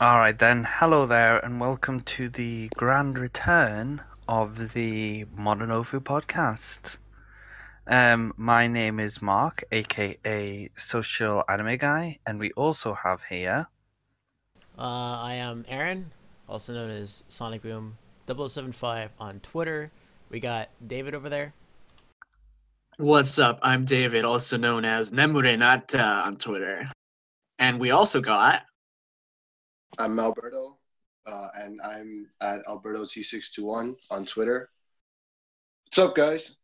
All right then. Hello there, and welcome to the grand return of the Mononofu podcast. Um, my name is Mark, aka Social Anime Guy, and we also have here. Uh, I am Aaron, also known as Sonic Boom 0075 on Twitter. We got David over there. What's up? I'm David, also known as Nemurenata on Twitter. And we also got I'm Alberto, uh, and I'm at Alberto T621 on Twitter. What's up, guys?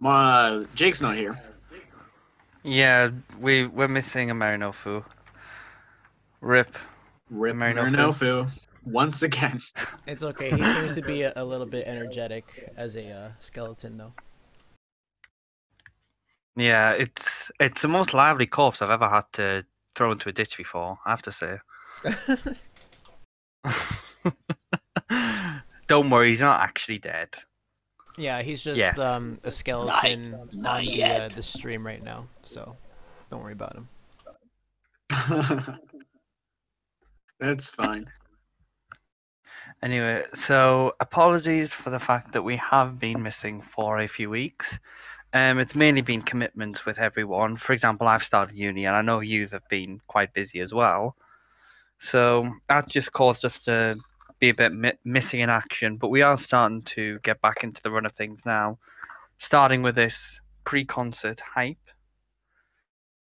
my Jake's not here. Yeah, we we're missing a Marinofu. Rip. Rip Marinofu. Marinofu once again. It's okay. He seems to be a, a little bit energetic as a uh, skeleton, though. Yeah, it's it's the most lively corpse I've ever had to throw into a ditch before. I have to say. Don't worry, he's not actually dead. yeah, he's just Yeah. um, a skeleton not on the, uh, the stream right now, so don't worry about him. That's fine. Anyway, so apologies for the fact that we have been missing for a few weeks. Um, it's mainly been commitments with everyone. For example, I've started uni, and I know you have been quite busy as well. So that just caused us to be a bit mi- missing in action. But we are starting to get back into the run of things now, starting with this pre-concert hype.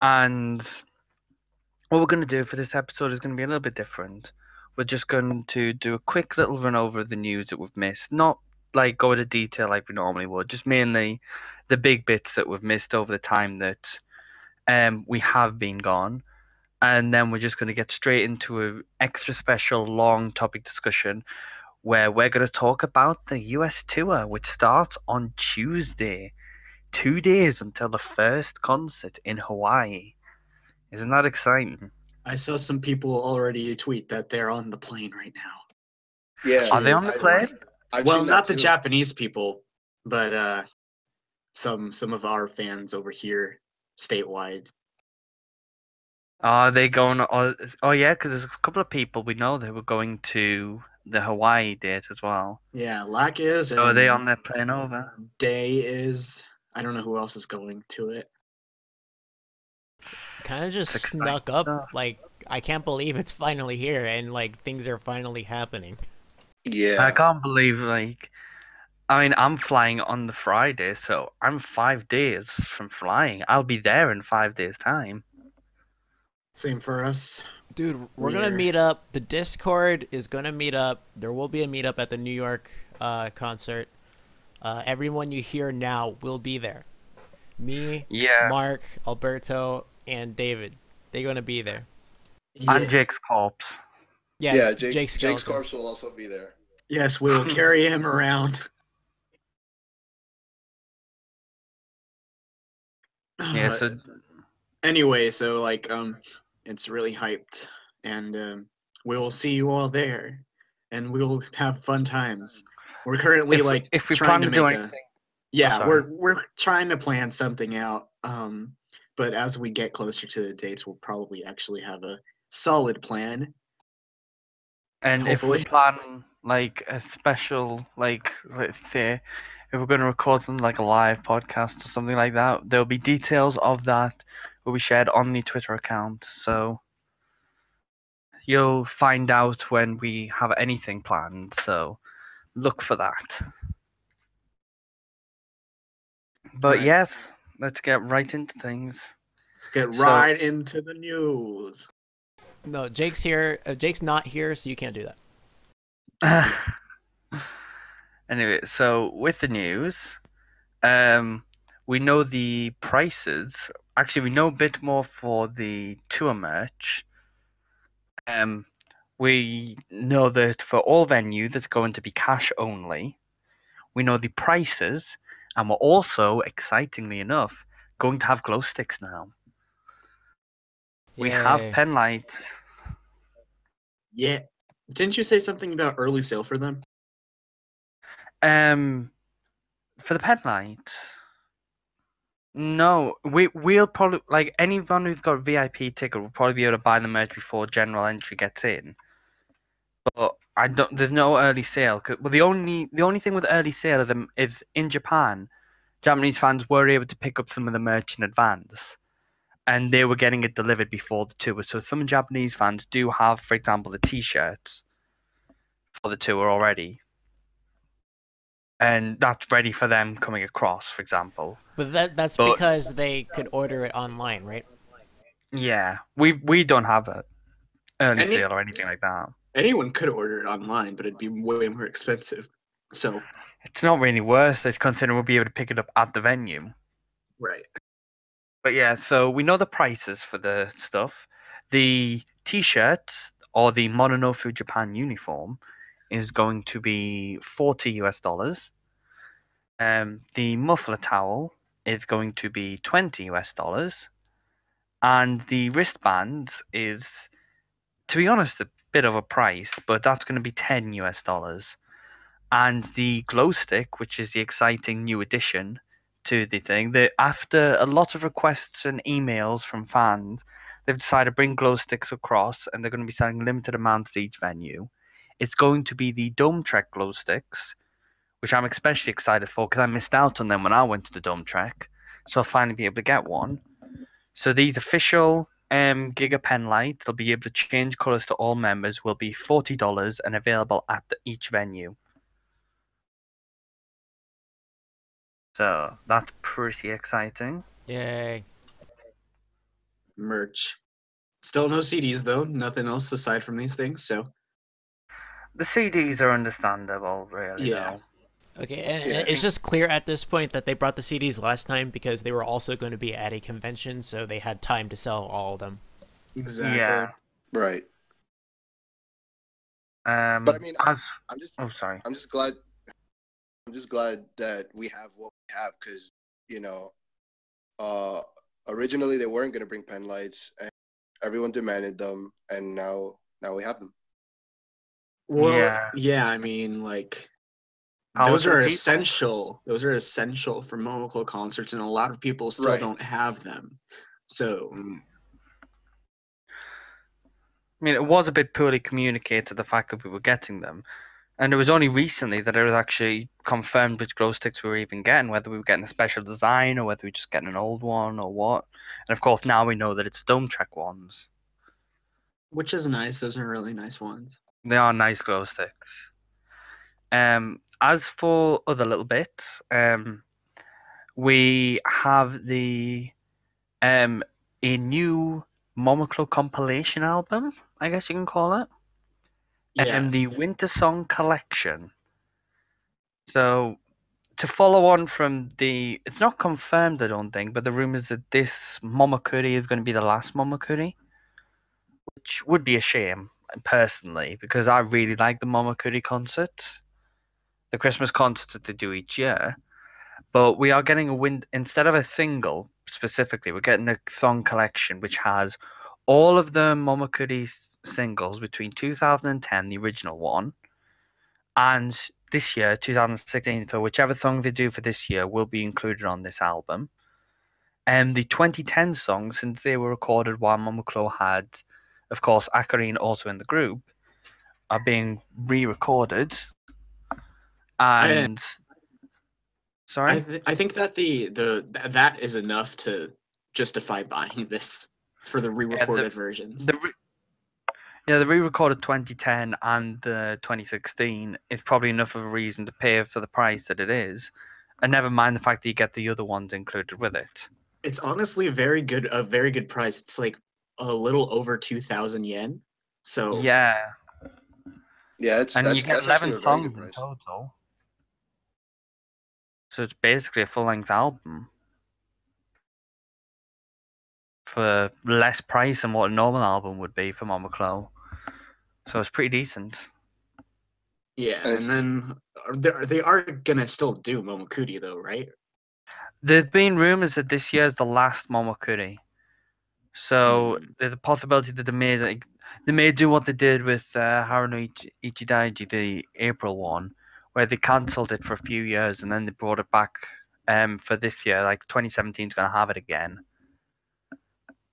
And what we're going to do for this episode is going to be a little bit different we're just going to do a quick little run over of the news that we've missed. Not like go into detail like we normally would, just mainly the big bits that we've missed over the time that um, we have been gone. And then we're just going to get straight into an extra special long topic discussion where we're going to talk about the US tour, which starts on Tuesday. Two days until the first concert in Hawaii. Isn't that exciting? I saw some people already tweet that they're on the plane right now. Yeah. Are they on the I- plane? I've well, seen that not the. Japanese people, but uh, some some of our fans over here statewide. Are they going? Oh, oh yeah, because there's a couple of people we know that were going to the Hawaii date as well. Yeah, Lack is. So are they on their plane over? Um, Day is. I don't know who else is going to it. Kind of just It's snuck up. stuff. Like, I can't believe it's finally here and, like, things are finally happening. Yeah. I can't believe like, I mean, I'm flying on the Friday, so I'm five days from flying. I'll be there in five days' time. Same for us. Dude, we're gonna meet up. The Discord is gonna meet up. There will be a meetup at the New York uh, concert. Uh, everyone you hear now will be there. Me, Yeah, Mark, Alberto, and David. They're gonna be there. and Yeah. Jake's corpse. Yeah, yeah, Jake, Jake's Jake's corpse will also be there. Yes, we will carry him around. Yeah, so anyway, so like um it's really hyped and um we will see you all there and we will have fun times. We're currently if, like if we trying plan to to do make a- yeah, we're we're trying to plan something out. Um but as we get closer to the dates, we'll probably actually have a solid plan. And if we plan like a special, like let's say, if we're going to record something like a live podcast or something like that, there'll be details of that will be shared on the Twitter account. So you'll find out when we have anything planned. So look for that. But Right. yes, let's get right into things. Let's get So- right into the news. No, Jake's here. Uh, Jake's not here, so you can't do that. anyway, so with the news, um, we know the prices. Actually, we know a bit more for the tour merch. Um, we know that for all venue, that's going to be cash only. We know the prices, and we're also, excitingly enough, going to have glow sticks now. We have pen lights. Yeah. Didn't you say something about early sale for them? Um, for the pen light. No, we we'll probably like anyone who's got a VIP ticket will probably be able to buy the merch before general entry gets in. but I don't. There's no early sale. 'cause- well, the only the only thing with early sale of them um, is in Japan, Japanese fans were able to pick up some of the merch in advance, and they were getting it delivered before the tour. So some Japanese fans do have, for example, the T-shirts for the tour already, and that's ready for them coming across. For example, But that that's But- because they could order it online, right? yeah, we we don't have a early Any- sale or anything like that. Anyone could order it online, but it'd be way more expensive. So, It's not really worth it considering we'll be able to pick it up at the venue. right. But yeah, so we know the prices for the stuff. The t-shirt or the Mononofu Japan uniform is going to be 40 US dollars. Um, the muffler towel is going to be 20 US dollars. And the wristband is, to be honest, a bit of a price, but that's going to be 10 US dollars. And the glow stick, which is the exciting new addition, to the thing that after a lot of requests and emails from fans, they've decided to bring glow sticks across and they're going to be selling limited amounts at each venue. It's going to be the Dome Trek glow sticks, which I'm especially excited for because I missed out on them when I went to the Dome Trek. So I'll finally be able to get one. So these official um, Giga Pen Light, they'll be able to change colours to all members, will be $40 and available at the, each venue. So that's pretty exciting. Yay! Merch. Still no CDs though. Nothing else aside from these things. So, The CDs are understandable, really. Yeah. though. Okay, and Yeah. it's just clear at this point that they brought the CDs last time because they were also going to be at a convention, so they had time to sell all of them. exactly. Yeah. Right. Um, But I mean, as I'm just oh, sorry. I'm just glad I'm just glad that we have what we have because you know uh originally they weren't going to bring pen lights and everyone demanded them and now now we have them Well, Yeah. yeah. I mean, like Power those are people. essential. Those are essential for Momoclo concerts, and a lot of people still Right. don't have them. So, mm. I mean, it was a bit poorly communicated the fact that we were getting them, and it was only recently that it was actually confirmed which glow sticks we were even getting, whether we were getting a special design or whether we were just getting an old one or what. And of course, now we know that it's Dome Trek ones. which is nice. Those are really nice ones. They are nice glow sticks. Um, as for other little bits, um, we have the um a new Momoclo compilation album, I guess you can call it. Yeah. and the Winter Song Collection. So, to follow on from the, it's not confirmed, I don't think, but the rumors that this Momokuri is going to be the last Momokuri, which would be a shame, personally, because I really like the Momokuri concerts, the Christmas concerts that they do each year. But we are getting a win instead of a single specifically, we're getting a song collection which has all of the s- singles between 2010, the original one, and this year, 2016. So whichever song they do for this year will be included on this album. And the 2010 songs, since they were recorded while Momoclo had, of course, Akarin also in the group, are being re-recorded. And sorry, I, th- I think that the the th- that is enough to justify buying this for the re-recorded versions. the re- yeah, the re-recorded 2010 and the 2016 is probably enough of a reason to pay for the price that it is, and never mind the fact that you get the other ones included with it. it's honestly a very good a very good price. It's like a little over two thousand yen. So Yeah, yeah it's and that's, you get that's actually 11 a very good songs in total. So it's basically a full-length album for less price than what a normal album would be for Momoclo. So it's pretty decent. yeah, And and then are they, they are gonna still do Momokuri though, right? There've been rumors that this year is the last Momokuri. So Hmm. there's a possibility that they may like, they may do what they did with uh, Haruno Ichi- Ichidaiji, the April one, where they cancelled it for a few years and then they brought it back um, for this year. Like 2017 is going to have it again.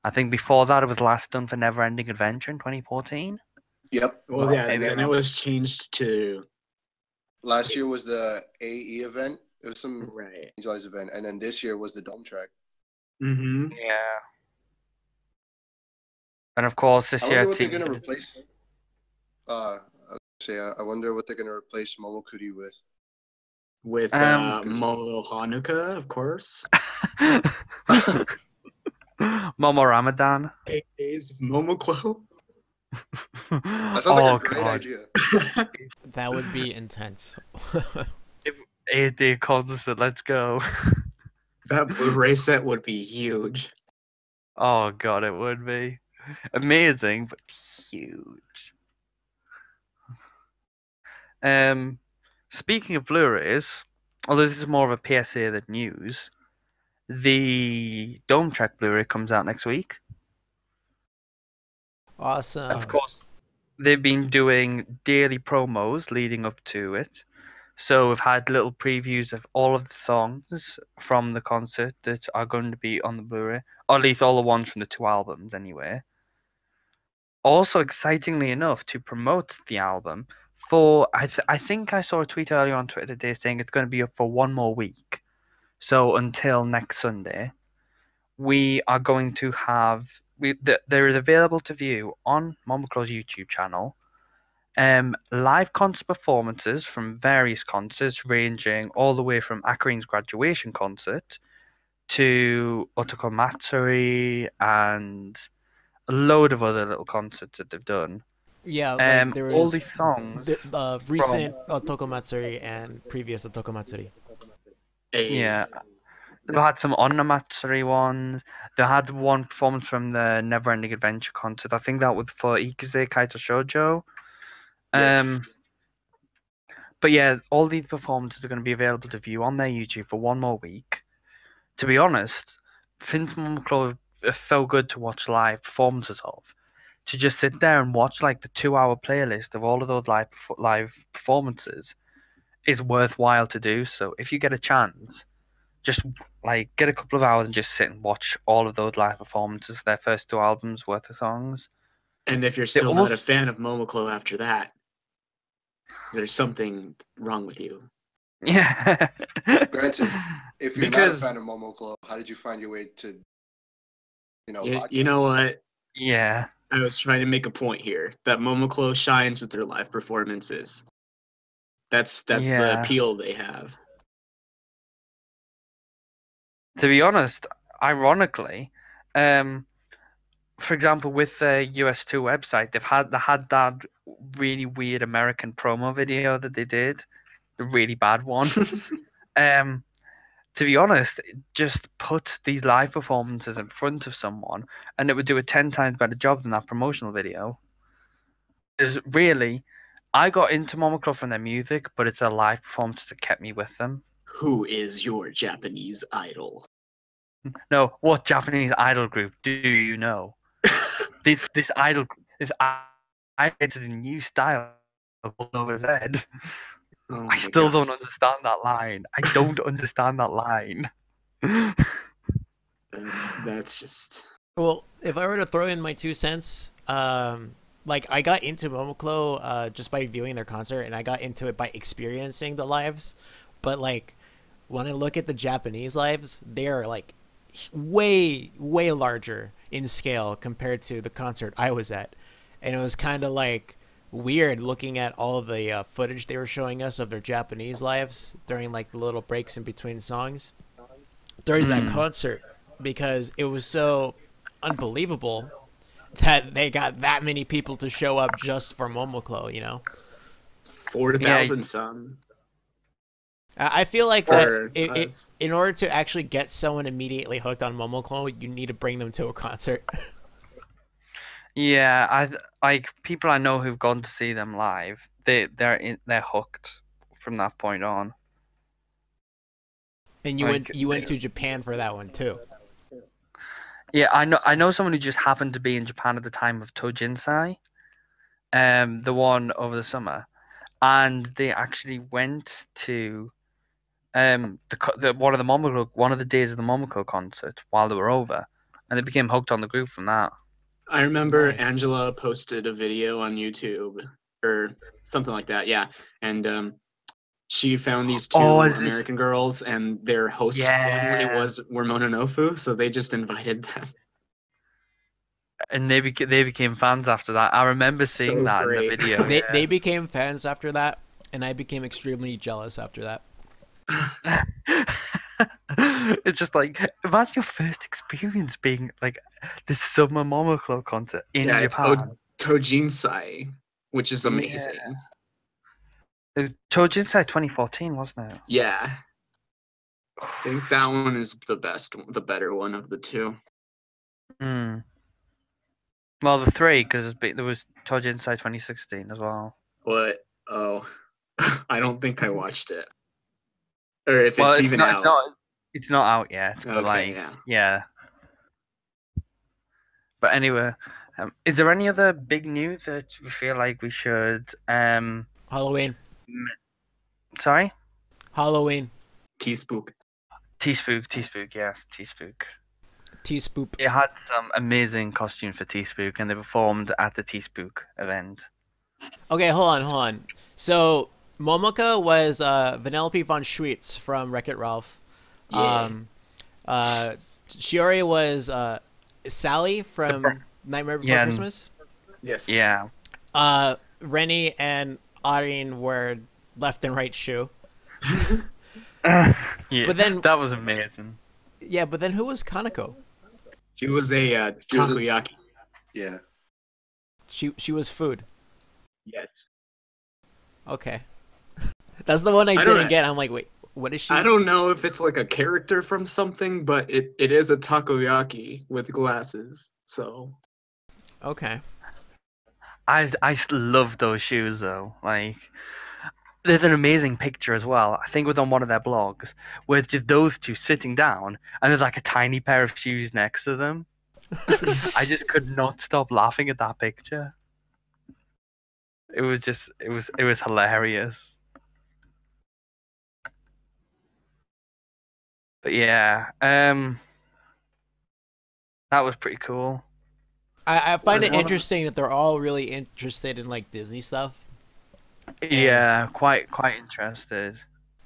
I think before that it was last done for Never Ending Adventure in 2014. Yep. Well, yeah, And and then then it was changed to last year was the AE event. It was some right. July's event, and then this year was the Dome Trek. Mm-hmm. Yeah. And of course, this I year, wonder what they're gonna replace. Uh, I say, uh, I wonder what they're gonna replace Momokuri with. With Um, uh, Momo Hanukkah, of course. Momo Ramadan. Eight days of Momoclo. That sounds oh like a great god, idea. That would be intense. eight day concert. Let's go. That Blu-ray set would be huge. Oh god, it would be amazing, but huge. Um, speaking of Blu-rays, although this is more of a PSA than news, the Dome Trek Blu-ray comes out next week. awesome. Of course, they've been doing daily promos leading up to it. So we've had little previews of all of the songs from the concert that are going to be on the Blu-ray, or at least all the ones from the two albums, anyway. Also, excitingly enough, to promote the album for I th- I think I saw a tweet earlier on Twitter today saying it's going to be up for one more week. So until next Sunday, we are going to have we th- they're available to view on Momoclo's YouTube channel. Um, live concert performances from various concerts, ranging all the way from Akarin's graduation concert to Otoko Matsuri and a load of other little concerts that they've done. yeah, like Um, there all these songs. the uh, recent Otoko Matsuri and previous Otoko Matsuri. Yeah. They had some Onna Matsuri ones. They had one performance from the Never Ending Adventure concert. I think that was for Ikuze Kaito Shoujo. Yes. Um, but yeah, all these performances are going to be available to view on their YouTube for one more week. To be honest, since Momoclo are so good to watch live performances of, to just sit there and watch like the two-hour playlist of all of those live live performances is worthwhile to do. So if you get a chance, just like get a couple of hours and just sit and watch all of those live performances of their first two albums worth of songs. And if you're still not a fan of Momoclo after that, there's something wrong with you. Yeah. Granted, If you're Because- not a fan of Momoclo, how did you find your way to, you know, You, you know what? yeah. I was trying to make a point here that Momoclo shines with their live performances. That's that's the appeal they have. To be honest, ironically, um, for example, with the US2 website, they've had they had that really weird American promo video that they did, the really bad one. um, to be honest, just put these live performances in front of someone, and it would do a ten times better job than that promotional video. Is really, I got into Momoclo from their music, but it's their live performances that kept me with them. Who is your Japanese idol? No, what Japanese idol group do you know? this this idol this I created a new style all over head. Oh I still gosh. don't understand that line. I don't understand that line. That's just Well, if I were to throw in my two cents, um, like I got into Momoclo uh, just by viewing their concert, and I got into it by experiencing the lives. But like, when I look at the Japanese lives, they are like way, way larger in scale compared to the concert I was at, and it was kind of like weird looking at all the uh, footage they were showing us of their Japanese lives during like the little breaks in between songs during that Mm. concert because it was so unbelievable that they got that many people to show up just for Momoclo, you know? four thousand some. I I feel like that it, it, in order to actually get someone immediately hooked on Momoclo, you need to bring them to a concert. yeah, I like people I know who've gone to see them live. They they're in, they're hooked from that point on. and you Like, went you went to Japan for that one too. Yeah, I know. I know someone who just happened to be in Japan at the time of Tojinsai, um, the one over the summer, and they actually went to, um, the, the one of the Momoko one of the days of the Momoko concert while they were over, and they became hooked on the group from that. I remember Nice. Angela posted a video on YouTube or something like that. Yeah, and um, she found these two Oh, is this- American girls, and their host family was were Mononofu, so they just invited them. and they beca- they became fans after that. I remember seeing So that in the video. They yeah. they became fans after that, and I became extremely jealous after that. it's just like imagine your first experience being like this summer Momoclo concert in Yeah, it's O- Japan. Tojinsai, which is amazing. Yeah. Tojinsai 2014, wasn't it? Yeah, I think that one is the best, the better one of the two. Mm. Well, the three because there was Tojinsai 2016 as well. What? oh, I don't think I watched it, or if well, it's even not, out. It's not, it's not out yet, but Okay, like yeah. yeah. But anyway, um, is there any other big news that we feel like we should? Um, Halloween, sorry, Halloween, T-Spook. T-Spook, T-Spook, yes, T-Spook. T Spoop. It had some amazing costumes for T-Spook, and they performed at the T-Spook event. Okay, hold on, hold on. So Momoka was uh, Vanellope von Schweetz from Wreck It Ralph. Yeah. Um, uh, Shiori was uh, Sally from Br- Nightmare Before Yeah, and- Christmas. Yes. Yeah. Uh, Reni and Arin were left and right shoe. yeah. But then- that was amazing. Yeah, but then who was Kanako? She was a uh, She was a- takoyaki. Yeah. She she was food. Yes. Okay, that's the one I, I didn't get. I'm like, wait, what is she? I don't know if it's like a character from something, but it, it is a takoyaki with glasses. So Okay. I I s- love those shoes though. Like, there's an amazing picture as well. I think it was on one of their blogs where it's just those two sitting down and there's like a tiny pair of shoes next to them. I just could not stop laughing at that picture. It was just it was it was hilarious. But yeah, um that was pretty cool. I, I find it One of- interesting that they're all really interested in like Disney stuff. Yeah, quite quite interested.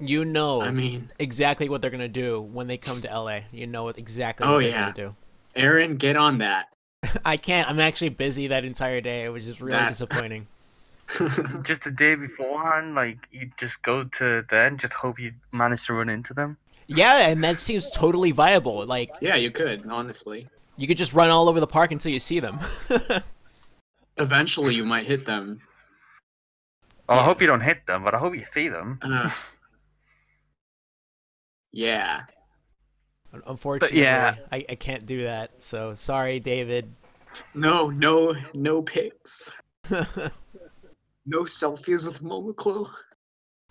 You know I mean, exactly what they're gonna do when they come to LA. You know exactly Oh, what they're yeah. gonna do. Aaron, get on that. I can't. I'm actually busy that entire day, which is really That- disappointing. just the day beforehand, like you just go to then, just hope you manage to run into them. Yeah, and that seems totally viable. Like yeah, you could honestly. you could just run all over the park until you see them. Eventually, you might hit them. Well, I hope you don't hit them, but I hope you see them. Uh, yeah. Unfortunately, yeah. I, I can't do that. So sorry, David. No, no, no pics. No selfies with Momoclo.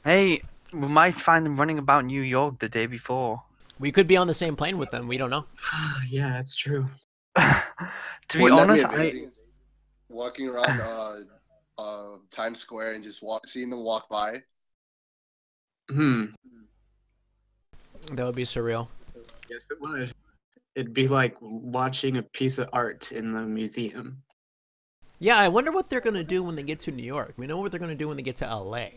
Hey, we might find them running about New York the day before. we could be on the same plane with them. We don't know. yeah, that's true. to be Wouldn't that honest, I. Walking around uh, uh, Times Square and just walk, seeing them walk by. Hmm. That would be surreal. Yes, it would. It'd be like watching a piece of art in the museum. Yeah, I wonder what they're gonna do when they get to New York. We know what they're gonna do when they get to LA.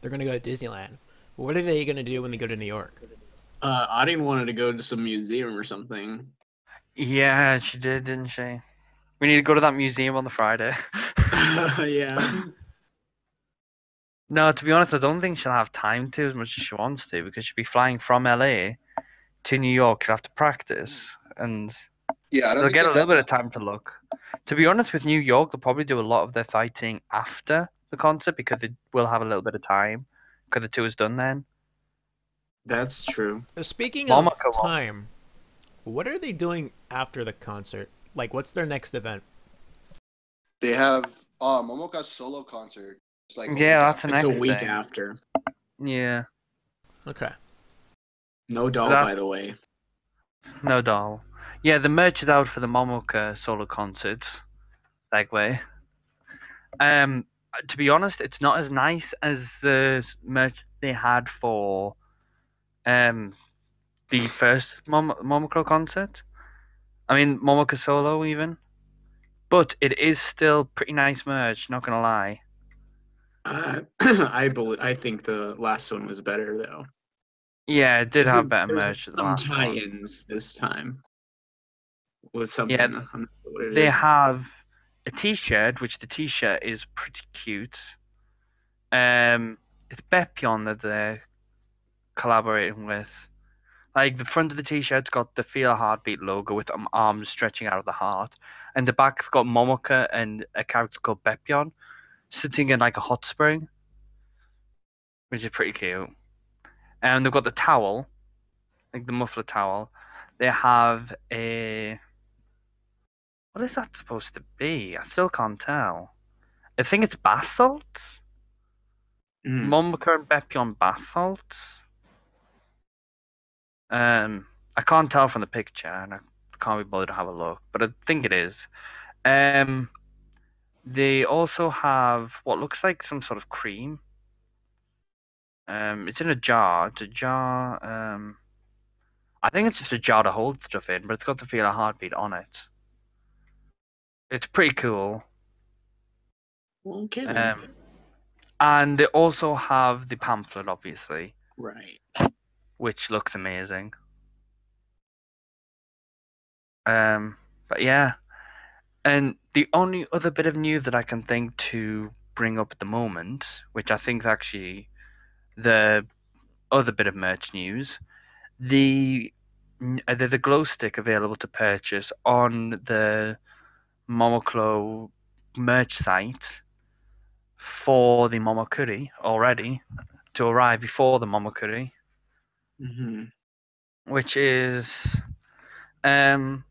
They're gonna go to Disneyland. But what are they gonna do when they go to New York? Uh, Audine wanted to go to some museum or something. yeah, she did, didn't she? We need to go to that museum on the Friday. yeah. no, to be honest, I don't think she'll have time to as much as she wants to because she'll be flying from LA to New York. She'll have to practice, and Yeah, they'll get a little bit of time to look. To be honest, with New York, they'll probably do a lot of their fighting after the concert because they will have a little bit of time because the two is done then. That's true. Speaking Mama, of come time, what are they doing after the concert? Like, what's their next event? They have uh, Momoka's solo concert. It's like a Yeah, week that's after. the It's a week thing. after. Yeah, Okay. No doll, That- by the way. no doll. Yeah, the merch is out for the Momoka solo concerts. Segue. Um, to be honest, it's not as nice as the merch they had for um the first Mom- Momoko concert. I mean, Momoka solo even. but it is still pretty nice merch. Not gonna lie. Uh, I believe I think the last one was better though. Yeah, it did There's have a- better merch Some last tie-ins this time. With something. Yeah, I'm not sure what it They have a T-shirt, which the T-shirt is pretty cute. Um, it's Bepion that they're collaborating with. Like the front of the T-shirt's got the Feel a Heartbeat logo with um, arms stretching out of the heart, and the back's got Momoka and a character called Bepion sitting in like a hot spring, which is pretty cute. And they've got the towel, like the muffler towel. They have a what is that supposed to be? I still can't tell. I think it's bath salts. Mm. Momoka and Bepion bath salts. Um, I can't tell from the picture, and I can't be bothered to have a look, but I think it is. Um, they also have what looks like some sort of cream. Um, it's in a jar. It's a jar. Um, I think it's just a jar to hold stuff in, but it's got the feel of heartbeat on it. It's pretty cool. Okay. Um, and they also have the pamphlet, obviously, right. which looks amazing. Um, but yeah, and the only other bit of news that I can think to bring up at the moment, which I think is actually the other bit of merch news, the uh, there's a glow stick available to purchase on the Momoclo merch site for the Momokuri already to arrive before the Momokuri, hmm which is, um,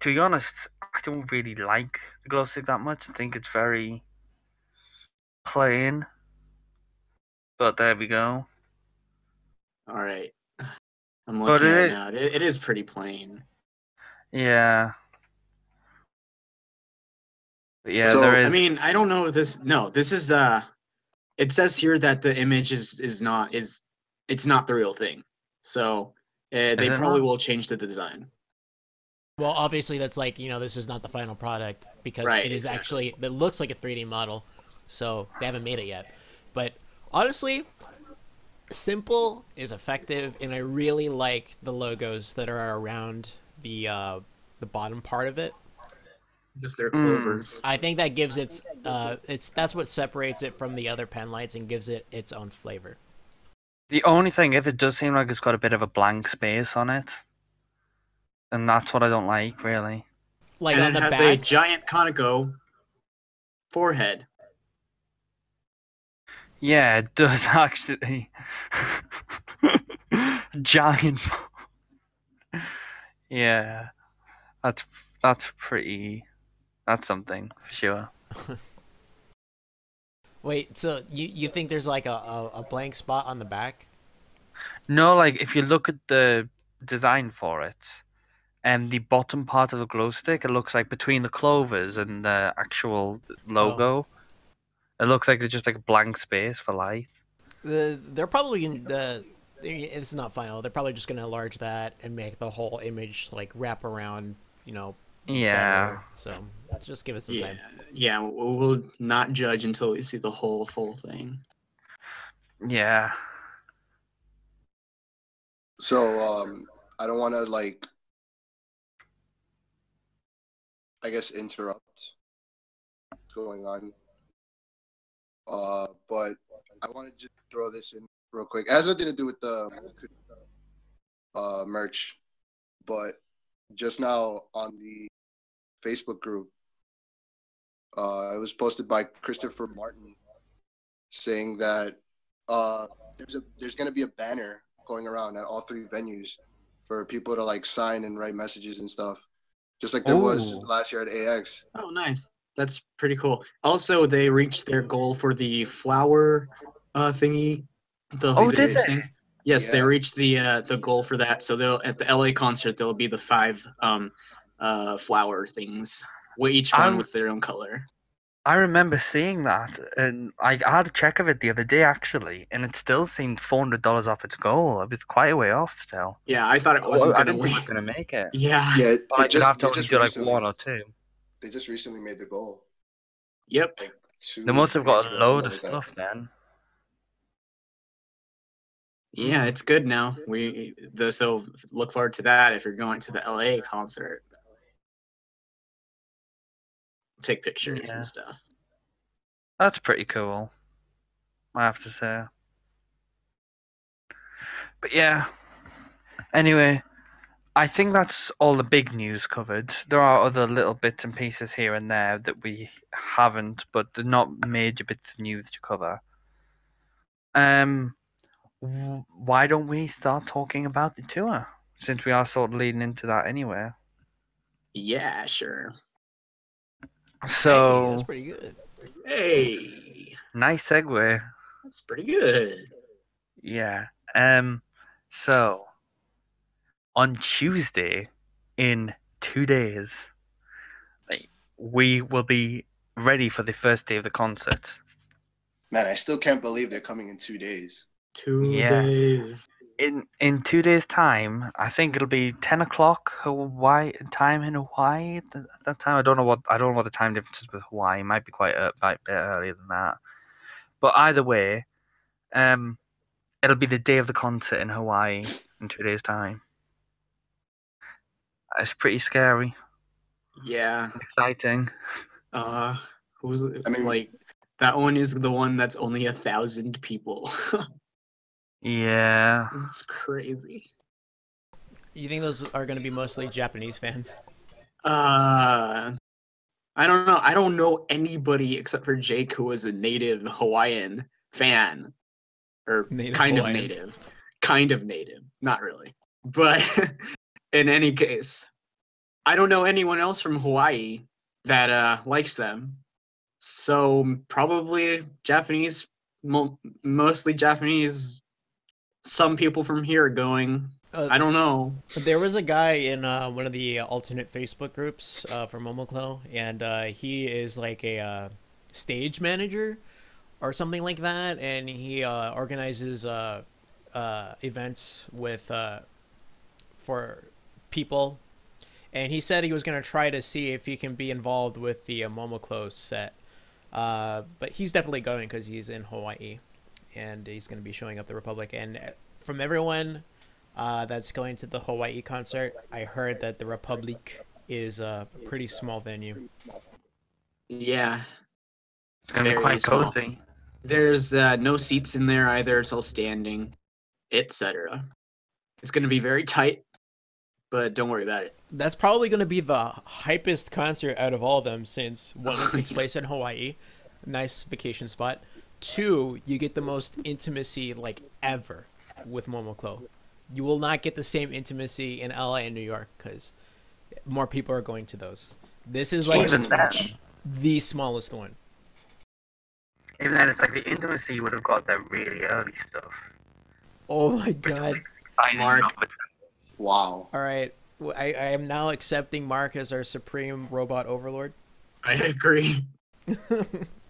to be honest, I don't really like the glow stick that much. I think it's very plain. But there we go. All right. I'm But looking at it- it now. It, it is pretty plain. Yeah. But yeah, So, there I mean, I don't know this. No, this is. Uh, it says here that the image is is not is it's not the real thing. So uh, they probably not? will change the design. Well, obviously that's like you know this is not the final product because Right, it is exactly. actually it looks like a 3D model, so they haven't made it yet. But honestly, simple is effective, and I really like the logos that are around the uh, the bottom part of it. Just their Mm. clovers. I think that gives its uh, it's that's what separates it from the other pen lights and gives it its own flavor. The only thing is, it does seem like it's got a bit of a blank space on it. And that's what I don't like, really. Like and on it the has a giant Kanako forehead. Yeah, it does actually. Giant. yeah, that's that's pretty. That's something for sure. wait, so you you think there's like a, a, a blank spot on the back? No, like if you look at the design for it, and the bottom part of the glow stick, it looks like between the clovers and the actual logo, oh. it looks like there's just like a blank space for light. The, they're probably in the. It's not final. They're probably just gonna enlarge that and make the whole image like wrap around. You know. Yeah. better. So just give it some Yeah, time. yeah. we- We'll not judge until we see the whole full thing. Yeah. So um, I don't want to like, I guess interrupt what's going on. Uh, but I want to just throw this in real quick. It has nothing to do with the uh merch, but just now on the Facebook group, uh, it was posted by Christopher Martin saying that uh there's a there's gonna be a banner going around at all three venues for people to like sign and write messages and stuff, just like there was last year at AX. Oh, nice. That's pretty cool. Also, they reached their goal for the flower uh, thingy. The, Oh, did they? things. Yes, they reached the uh, the goal for that. So they'll at the LA concert there'll be the five um, uh, flower things, with each one I'm- with their own color. I remember seeing that, and I I had a check of it the other day actually, and it still seemed four hundred dollars off its goal. It was quite a way off still. Yeah, I thought it wasn't I gonna didn't think it was gonna make it. Yeah, Yeah, it, But I it did just, have to it only just do like recently- one or two. they just recently made the goal. Yep. Like two They must have got a load of like that. stuff then. Yeah, it's good now. We the so look forward to that if you're going to the LA concert. Take pictures Yeah. and stuff. That's pretty cool. I have to say. But yeah. Anyway, I think that's all the big news covered. There are other little bits and pieces here and there that we haven't, but they're not major bits of news to cover. Um, why don't we start talking about the tour? Since we are sort of leading into that anyway. Yeah, sure. Hey, So, that's pretty good. Hey, nice segue. that's pretty good. Yeah. Um. So on Tuesday, in two days, we will be ready for the first day of the concert. Man, I still can't believe they're coming in two days. Two Yeah. days. In in two days' time, I think it'll be ten o'clock Hawaii time in Hawaii. At that time, I don't know what I don't know what the time difference is with Hawaii. It might be quite a bit bit earlier than that. But either way, um, it'll be the day of the concert in Hawaii in two days' time. It's pretty scary, Yeah. exciting. Uh, who's I mean- like that one is the one that's only a thousand people. Yeah, it's crazy. You think those are going to be mostly Japanese fans? Uh, I don't know. I don't know anybody except for Jake who is a native Hawaiian fan, or Native kind Hawaiian. of native, kind of native, not really. But in any case, I don't know anyone else from Hawaii that uh likes them. So probably Japanese, mo- mostly Japanese. Some people from here are going. Uh, I don't know. There was a guy in uh, one of the alternate Facebook groups uh, for Momoclo, and uh, he is like a uh, stage manager or something like that, and he uh, organizes uh, uh, events with uh, for people. And he said he was gonna try to see if he can be involved with the uh, Momoclo set, uh, but he's definitely going because he's in Hawaii, and he's gonna be showing up the Republic. And uh, from everyone uh, that's going to the Hawaii concert. I heard that the Republic is a pretty small venue. Yeah, it's gonna be Very quite small. cozy. There's uh, no seats in there either. It's all standing, etc. It's going to be very tight, but don't worry about it. That's probably going to be the hypest concert out of all of them since one, takes place in Hawaii, nice vacation spot. Two, you get the most intimacy like ever with Momoclo. You will not get the same intimacy in LA and New York because more people are going to those. This is like the smallest one. even then, it's like the intimacy would have got there really early stuff. Oh my god. Exciting Mark. Wow. All right, I, I am now accepting Mark as our supreme robot overlord. I agree.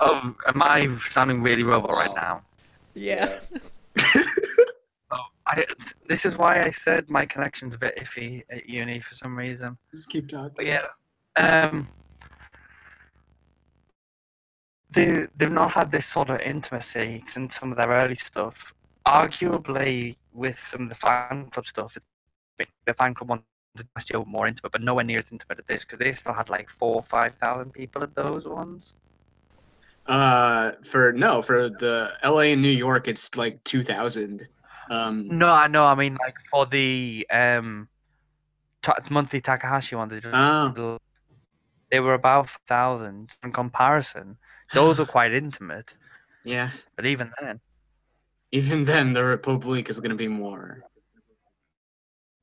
Oh, am I sounding really robot right now? yeah. Oh, I, this is why I said my connection's a bit iffy at uni for some reason. Just keep talking. But yeah, um, they they've not had this sort of intimacy since some of their early stuff. Arguably, with some of the fan club stuff, it's the fan club wanted last year were more intimate, but nowhere near as intimate as this because they still had like four or five thousand people at those ones. Uh, for no, for the LA and New York, it's like two thousand. Um, No, I know. I mean, like for the um, ta- monthly Takahashi one, they, just, Oh. they were about thousand. In comparison, those were quite intimate. yeah. But even then, Even then, the Republic is gonna be more.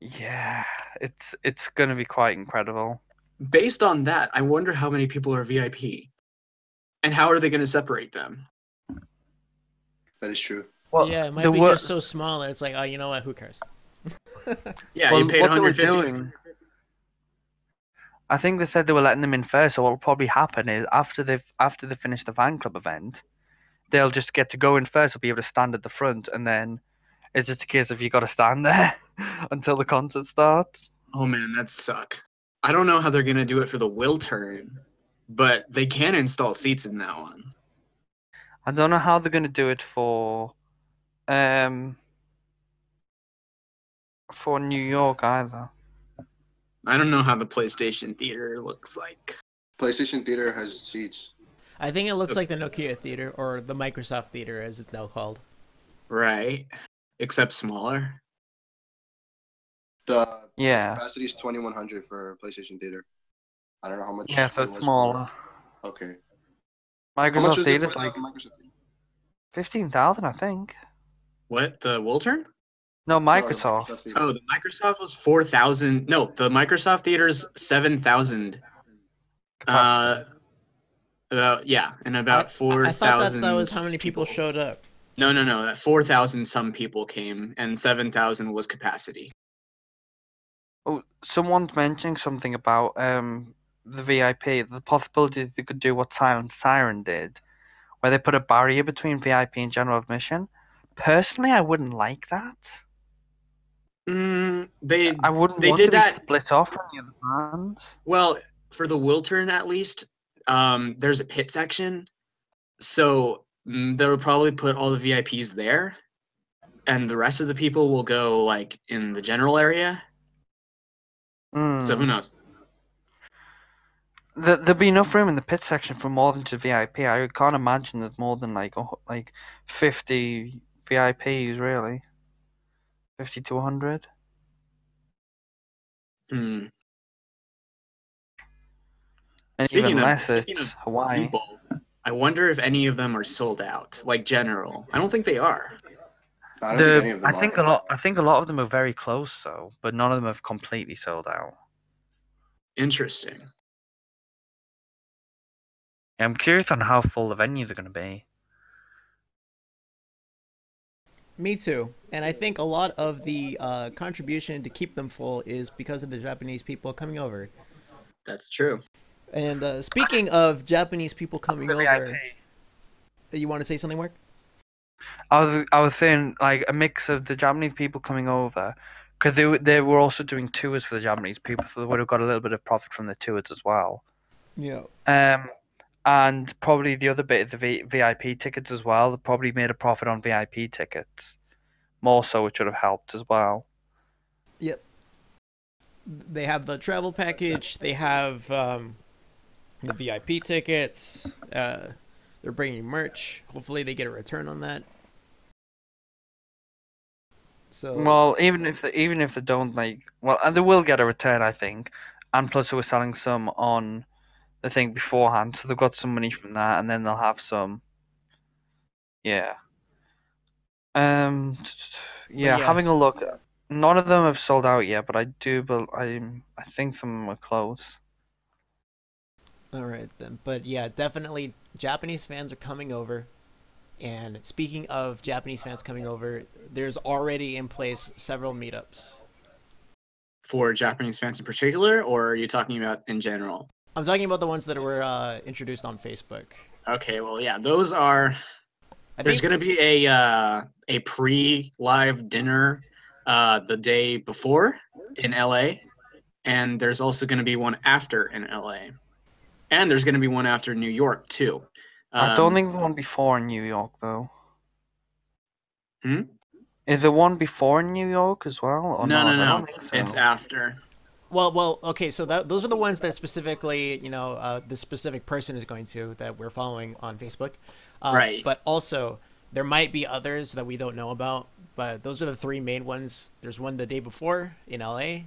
yeah, it's it's gonna be quite incredible. Based on that, I wonder how many people are VIP, and how are they gonna separate them? That is true. Well, yeah, it might be wor- just so small that it's like, oh, you know what? Who cares? Yeah, well, you paid what they were 150. doing. I think they said they were letting them in first. So what will probably happen is after they've after they finish the fan club event, they'll just get to go in first. They'll be able to stand at the front, and then it's just a case of you got to stand there until the concert starts. Oh man, that suck. I don't know how they're gonna do it for the will turn. But they can install seats in that one. I don't know how they're going to do it for, um, for New York either. I don't know how the PlayStation Theater looks like. PlayStation Theater has seats. I think it looks like the Nokia Theater or the Microsoft Theater, as it's now called. Right. Except smaller. The Yeah, capacity is 2100 for PlayStation Theater. I don't know how much. yeah, so it was for- smaller. Okay. How much Microsoft is it Theater's for like the Microsoft Theater? fifteen thousand, I think. What? The Wiltern? No, No, the Microsoft. Oh, the Microsoft was 4,000. No, the Microsoft Theater's 7,000. Uh, about, yeah, and about I- 4,000. I thought that that was how many people showed up. No, no, no. That 4,000 some people came, and 7,000 was capacity. Oh, someone's mentioning something about um the VIP, the possibility they could do what Silent Siren did, where they put a barrier between VIP and general admission. Personally, I wouldn't like that. Mm, they I wouldn't They want did that- split off from the other fans. Well, for the Wiltern at least, um, there's a pit section, so mm, they would probably put all the VIPs there, and the rest of the people will go like in the general area. So who Mm. knows? There, there'd be enough room in the pit section for more than just VIP. I can't imagine there's more than like a like fifty VIPs really. Fifty to hundred. Hmm. And Speaking even of- less speaking it's of Hawaii. People, I wonder if any of them are sold out, like general. I don't think they are. I don't think any of them I think a lot. I think a lot of them are very close, though, but none of them have completely sold out. Interesting. I'm curious on how full the venues are going to be. Me too. And I think a lot of the uh, contribution to keep them full is because of the Japanese people coming over. That's true. And uh, speaking of Japanese people coming over, VIP. you want to say something, Mark? I was I was saying like a mix of the Japanese people coming over, because they were- they were also doing tours for the Japanese people, so they would have got a little bit of profit from the tours as well. Yeah. Um, and probably the other bit of the v- VIP tickets as well. They probably made a profit on VIP tickets, more so, which would have helped as well. Yep. They have the travel package. They have um, the VIP tickets. Uh, they're bringing merch. Hopefully, they get a return on that. So Well, even if they, even if they don't like, well, and they will get a return, I think. And plus, they were selling some on the thing beforehand, so they've got some money from that, and then they'll have some. Yeah. Um. Yeah, yeah. having a look. None of them have sold out yet, but I do. But I I think some are close. All right then, but yeah, definitely Japanese fans are coming over. And speaking of Japanese fans coming over, there's already in place several meetups. For Japanese fans in particular, or are you talking about in general? I'm talking about the ones that were uh, introduced on Facebook. Okay, well, yeah, those are. I There's think going to be a uh, a pre-live dinner uh, the day before in LA, and there's also going to be one after in LA, and there's going to be one after New York too. I don't Um, think the one before in New York though. Hmm? Is there one before in New York as well? Or No, not? no, no. so. It's after. Well, well, okay. So that those are the ones that specifically, you know, uh, the specific person is going to that we're following on Facebook. Uh, Right. But also, there might be others that we don't know about. But those are the three main ones. There's one the day before in LA,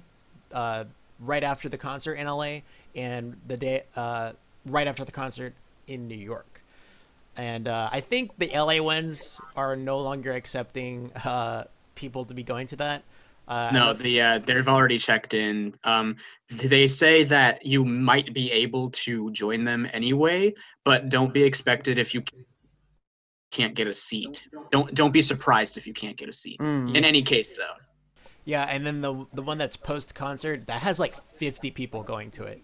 uh, right after the concert in LA, and the day uh, right after the concert in New York. And uh, I think the LA ones are no longer accepting uh, people to be going to that. Uh, No, the uh, they've already checked in. Um, they say that you might be able to join them anyway, but don't be expected if you can't get a seat. Don't don't be surprised if you can't get a seat. Mm. In any case, though. Yeah, and then the the one that's post concert that has like 50 people going to it.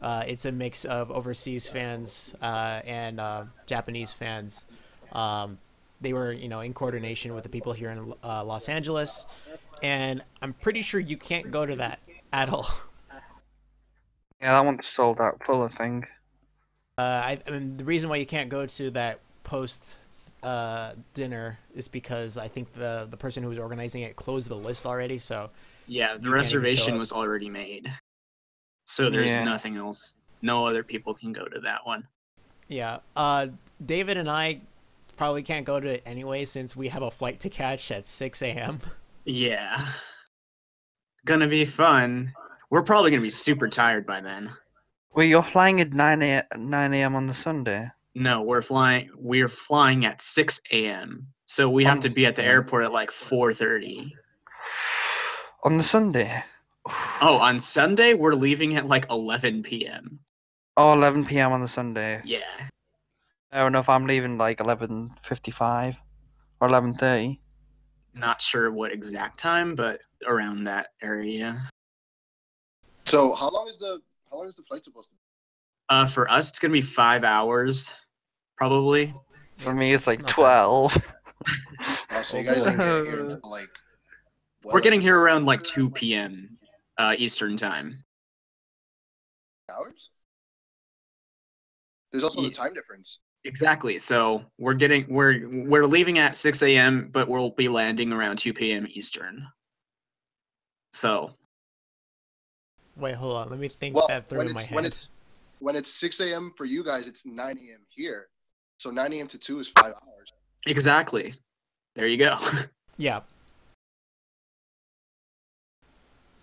Uh, it's a mix of overseas fans uh, and uh, Japanese fans. Um, they were, you know, in coordination with the people here in uh, Los Angeles, and I'm pretty sure you can't go to that at all. Yeah, that one's sold out full, I think. Uh, I, I mean, the reason why you can't go to that post uh, dinner is because I think the the person who was organizing it closed the list already. So Yeah, the You can't even show reservation was already made. So there's Yeah. nothing else. No other people can go to that one. yeah, uh, David and I probably can't go to it anyway since we have a flight to catch at 6 a.m. Yeah. Gonna be fun. We're probably gonna be super tired by then. Well, you're flying at 9 a, 9 a.m. on the Sunday. No, we're flying we're flying at six AM. So we have to be at the airport at like four thirty. On the Sunday? Oh, on Sunday we're leaving at like eleven PM. Oh, 11 p.m. on the Sunday. Yeah. Oh, I don't know if I'm leaving like 11.55 or 11.30. Not sure what exact time, but around that area. So how long is the how long is the flight supposed to be? Uh for us it's gonna be five hours, probably. For me, it's like not bad. 12. Oh, so you guys didn't get here until like. well We're getting here around like two PM uh Eastern time. hours. There's also Ye- the time difference. Exactly. So we're getting we're we're leaving at six AM, but we'll be landing around two PM Eastern. So Wait, hold on. Let me think Well, that through in my head. when it's when it's six a.m. for you guys, it's nine a.m. here. So nine a.m. to two is five hours. exactly. There you go. Yeah.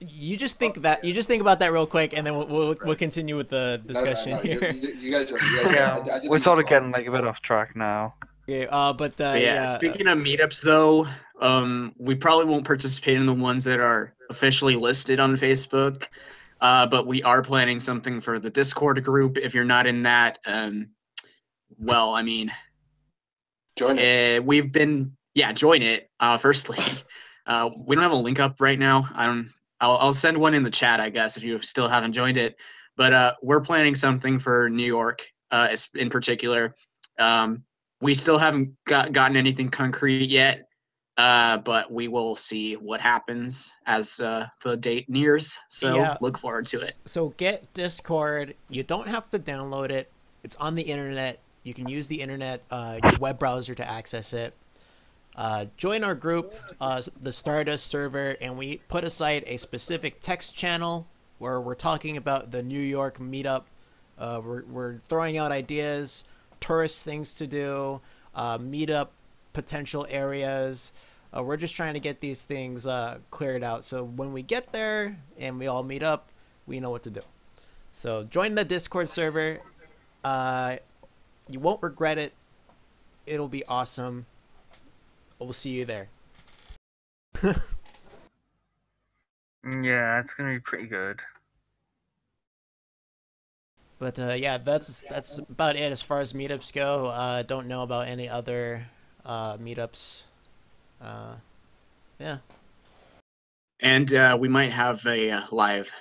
You just think that you just think about that real quick, and then we'll we'll, we'll continue with the No, no, no, discussion no, here. You, you guys are. You guys yeah, I, I we're sort of getting like a bit off track now. Yeah, uh, but uh, But yeah, yeah, speaking of meetups though, um, we probably won't participate in the ones that are officially listed on Facebook. Uh, but we are planning something for the Discord group. If you're not in that, um, well, I mean, Join it. Uh, we've been yeah, join it. Uh, firstly, uh, we don't have a link up right now. I don't. I'll, I'll send one in the chat, I guess, if you still haven't joined it. But uh, we're planning something for New York, uh, in particular. Um, we still haven't got, gotten anything concrete yet, uh, but we will see what happens as uh, the date nears. So Yeah. look forward to it. So get Discord. You don't have to download it. It's on the internet. You can use the internet, uh, your web browser to access it. Uh, join our group, uh, the Stardust server, and we put aside a specific text channel where we're talking about the New York meetup. Uh, we're, we're throwing out ideas, tourist things to do, uh, meetup potential areas. Uh, we're just trying to get these things uh, cleared out. So when we get there and we all meet up, we know what to do. So join the Discord server. You won't regret it. It'll be awesome. We'll see you there. Yeah, it's gonna be pretty good. But uh, yeah, that's that's about it as far as meetups go. Uh, don't know about any other uh, meetups. Uh, yeah. And uh, we might have a uh, live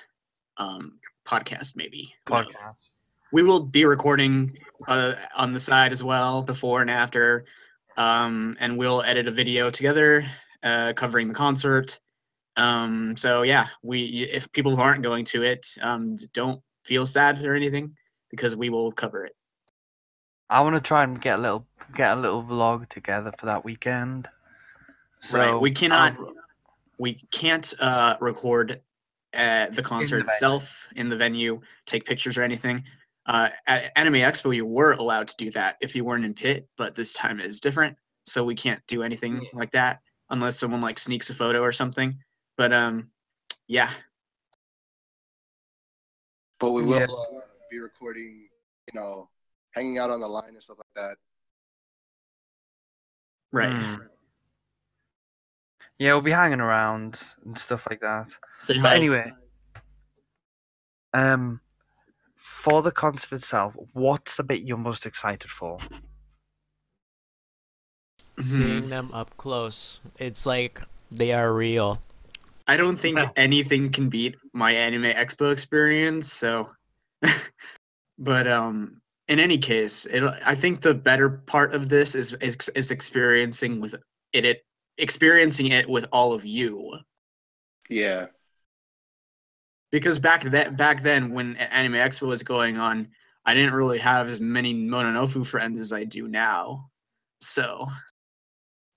um, podcast, maybe. Podcast. we will be recording uh, on the side as well before and after um, and we'll edit a video together uh, covering the concert um, so yeah we if people who aren't going to it um, don't feel sad or anything because we will cover it I want to try and get a little get a little vlog together for that weekend. So right we cannot I'll- we can't uh, record uh, the concert venue. itself in the venue take pictures or anything uh, at anime expo you were allowed to do that if you weren't in pit but this time is different so we can't do anything Yeah. like that unless someone like sneaks a photo or something but um yeah But we will Yeah. uh, be recording, you know, hanging out on the line and stuff like that. right Hmm. Yeah, we'll be hanging around and stuff like that. say But anyway, um, for the concert itself, what's the bit you're most excited for? Seeing them up close, it's like they are real. i don't think No. anything can beat my anime expo experience so but um in any case it i think the better part of this is is, is experiencing with it, it experiencing it with all of you Yeah. Because back then back then when anime expo was going on I didn't really have as many Mononofu friends as I do now. So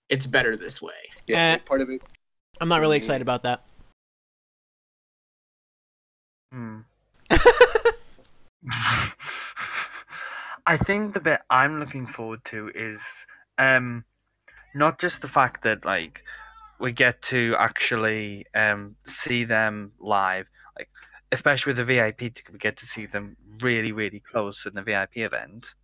it's better this way. Yeah, Eh. part of it. I'm not really excited about that. Hmm. I think the bit I'm looking forward to is um not just the fact that like we get to actually um see them live, like especially with the VIP ticket, we get to see them really, really close in the VIP event.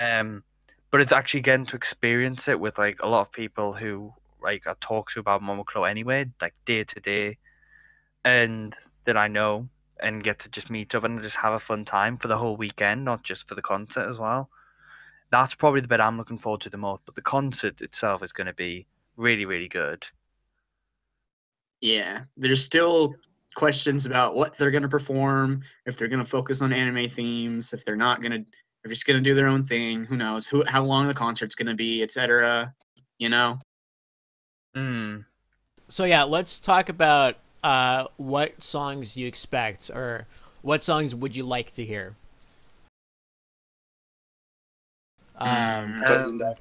Um but it's actually getting to experience it with like a lot of people who like I talk to about Momoclo anyway, like day to day and that I know and get to just meet up and just have a fun time for the whole weekend, not just for the concert as well. That's probably the bit I'm looking forward to the most. But the concert itself is going to be really, really good. Yeah, there's still questions about what they're gonna perform, if they're gonna focus on anime themes, if they're not gonna, if they're just gonna do their own thing. Who knows? Who, how long the concert's gonna be, etc. You know. Mm. So yeah, let's talk about uh, what songs you expect, or what songs would you like to hear? Um. Guns and Um,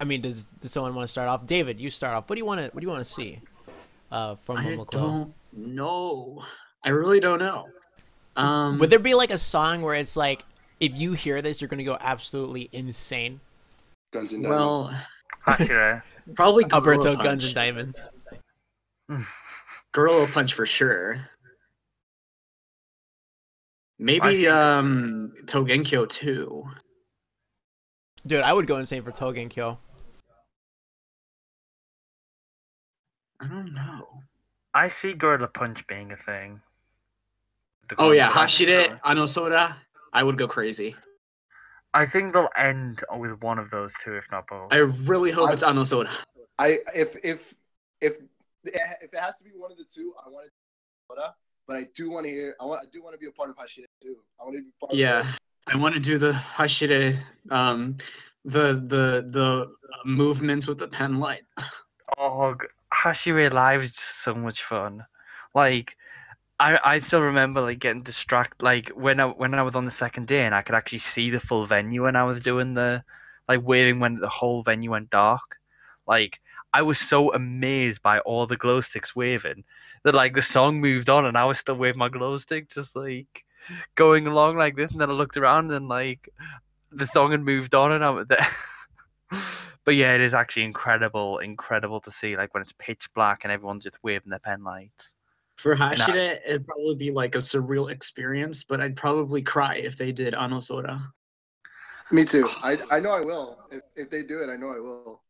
I mean, does does someone want to start off? David, you start off. What do you want to What do you want to see uh, from I Momoclo? don't know. I really don't know. Um, Would there be like a song where it's like, if you hear this, you're gonna go absolutely insane? Guns and Diamond. well, probably Gorilla Alberto Punch. Guns and Diamond. Gorilla Punch for sure. Maybe see. um Togenkyo too. Dude, I would go insane for Togenkyo. I don't know. I see Gorilla Punch being a thing. The Oh yeah, concert. Hashire Anosora. I would go crazy. I think they'll end with one of those two, if not both. I really hope I- it's Anosora. I if if if if it has to be one of the two, I want to. But I do want to hear. I want. I do want to be a part of Hashire too. I want to be part. Yeah, Of I want to do the Hashire, um, the the the movements with the pen light. Oh, g- Hashire Live is just so much fun. Like, I I still remember like getting distracted. Like when I when I was on the second day and I could actually see the full venue when I was doing the like waving when the whole venue went dark. Like I was so amazed by all the glow sticks waving that like the song moved on and I was still waving my glow stick, just like going along like this. And then I looked around and like the song had moved on and I was there. but yeah, it is actually incredible, incredible to see like when it's pitch black and everyone's just waving their pen lights. For Hashire, it'd probably be like a surreal experience, but I'd probably cry if they did Anosora. Me too. I I know I will. If if they do it, I know I will.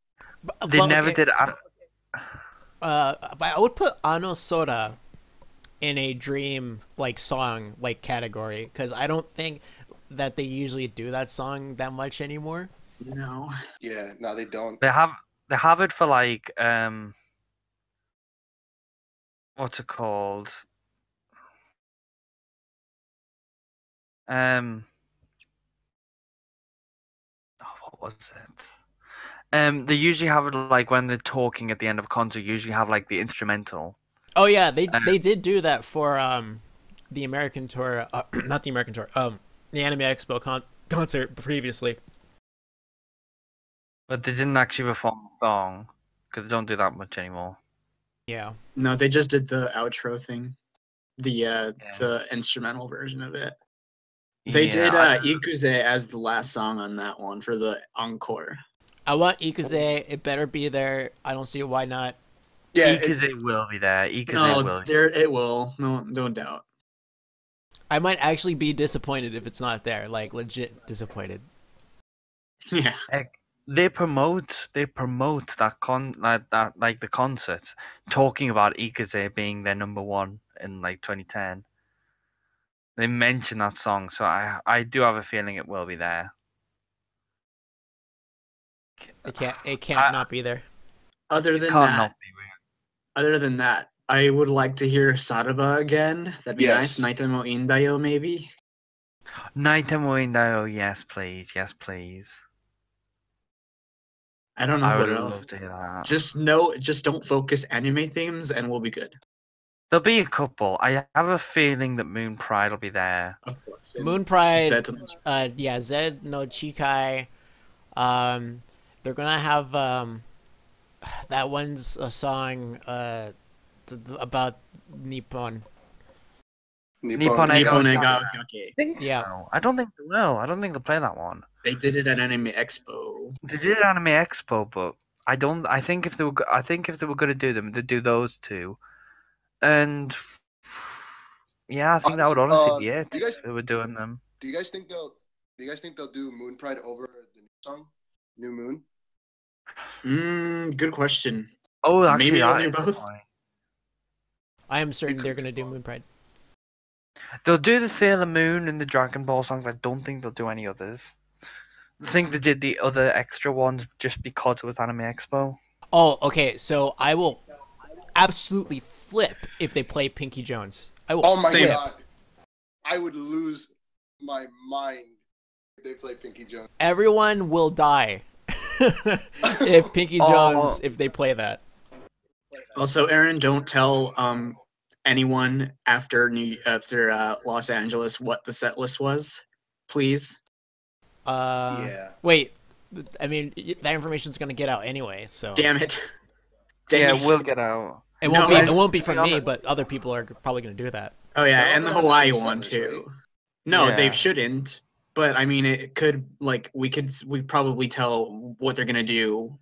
But- They well, never okay, did. An- Uh, I would put Anosora in a dream like song like category because I don't think that they usually do that song that much anymore. No. Yeah. No, they don't. they have they have it for like um what's it called? Um oh, what was it? Um they usually have it like when they're talking at the end of a concert, usually have like the instrumental. Oh yeah, they Uh, they did do that for um the American tour, uh, not the American tour, um the Anime Expo con- concert previously. But they didn't actually perform the song because they don't do that much anymore. Yeah, No, they just did the outro thing. The uh Yeah. the instrumental version of it. They Yeah, did I- uh Ikuze as the last song on that one for the encore. I want Ikuze. It better be there. I don't see why not. Yeah. it- will be there. Ikuze No, will. there it will. No no doubt. I might actually be disappointed if it's not there. Like legit disappointed. Yeah. They promote they promote that con like that like the concert talking about Ikuze being their number one in like 2010 they mention that song so i i do have a feeling it will be there It can't. It can't I- not be there. Other than that, not be other than that, I would like to hear Saraba again. That'd be Yes. nice. Naitemo Indayo maybe. night and window yes please yes please I don't know i what would else. love to hear that Just no just don't focus anime themes and we'll be good. There'll be a couple. I have a feeling that Moon Pride will be there. Of course. Moon Pride, Zed- uh, yeah, Zed no Chikai. Um, they're gonna have um, that one's a song uh th- th- about Nippon. Nippon Nippon Ega- Ega Gake. I think Yeah. so. I don't think they will. I don't think they'll play that one. They did it at Anime Expo. They did it at Anime Expo, but I don't. I think if they were, I think if they were going to do them, they'd do those two, and yeah, I think that would Uh, honestly uh, be it. Do you guys- if they were doing them. Do you guys think they'll? Do you guys think they'll do Moon Pride over the new song, New Moon? Mm, good question. Oh, actually, maybe I'll do both. I am certain they're gonna do. Moon Pride. They'll do the Sailor Moon and the Dragon Ball songs. I don't think they'll do any others. I think they did the other extra ones just because it was Anime Expo. Oh, okay. So I will absolutely flip if they play Pinky Jones. I will Oh my flip. god! I would lose my mind if they play Pinky Jones. Everyone will die if Pinky Oh. Jones if they play that. Also, Aaron, don't tell um anyone after New after uh, Los Angeles what the set list was, please. Uh, yeah. Wait, I mean y- that information's gonna get out anyway, so Damn it. yeah, it. we'll get out. it won't No, be I- it won't be from I me, but other people are probably gonna do that. Oh yeah, They're and the Hawaii have the same one too. No, Yeah. they shouldn't. But I mean, it could like we could we probably tell what they're gonna do.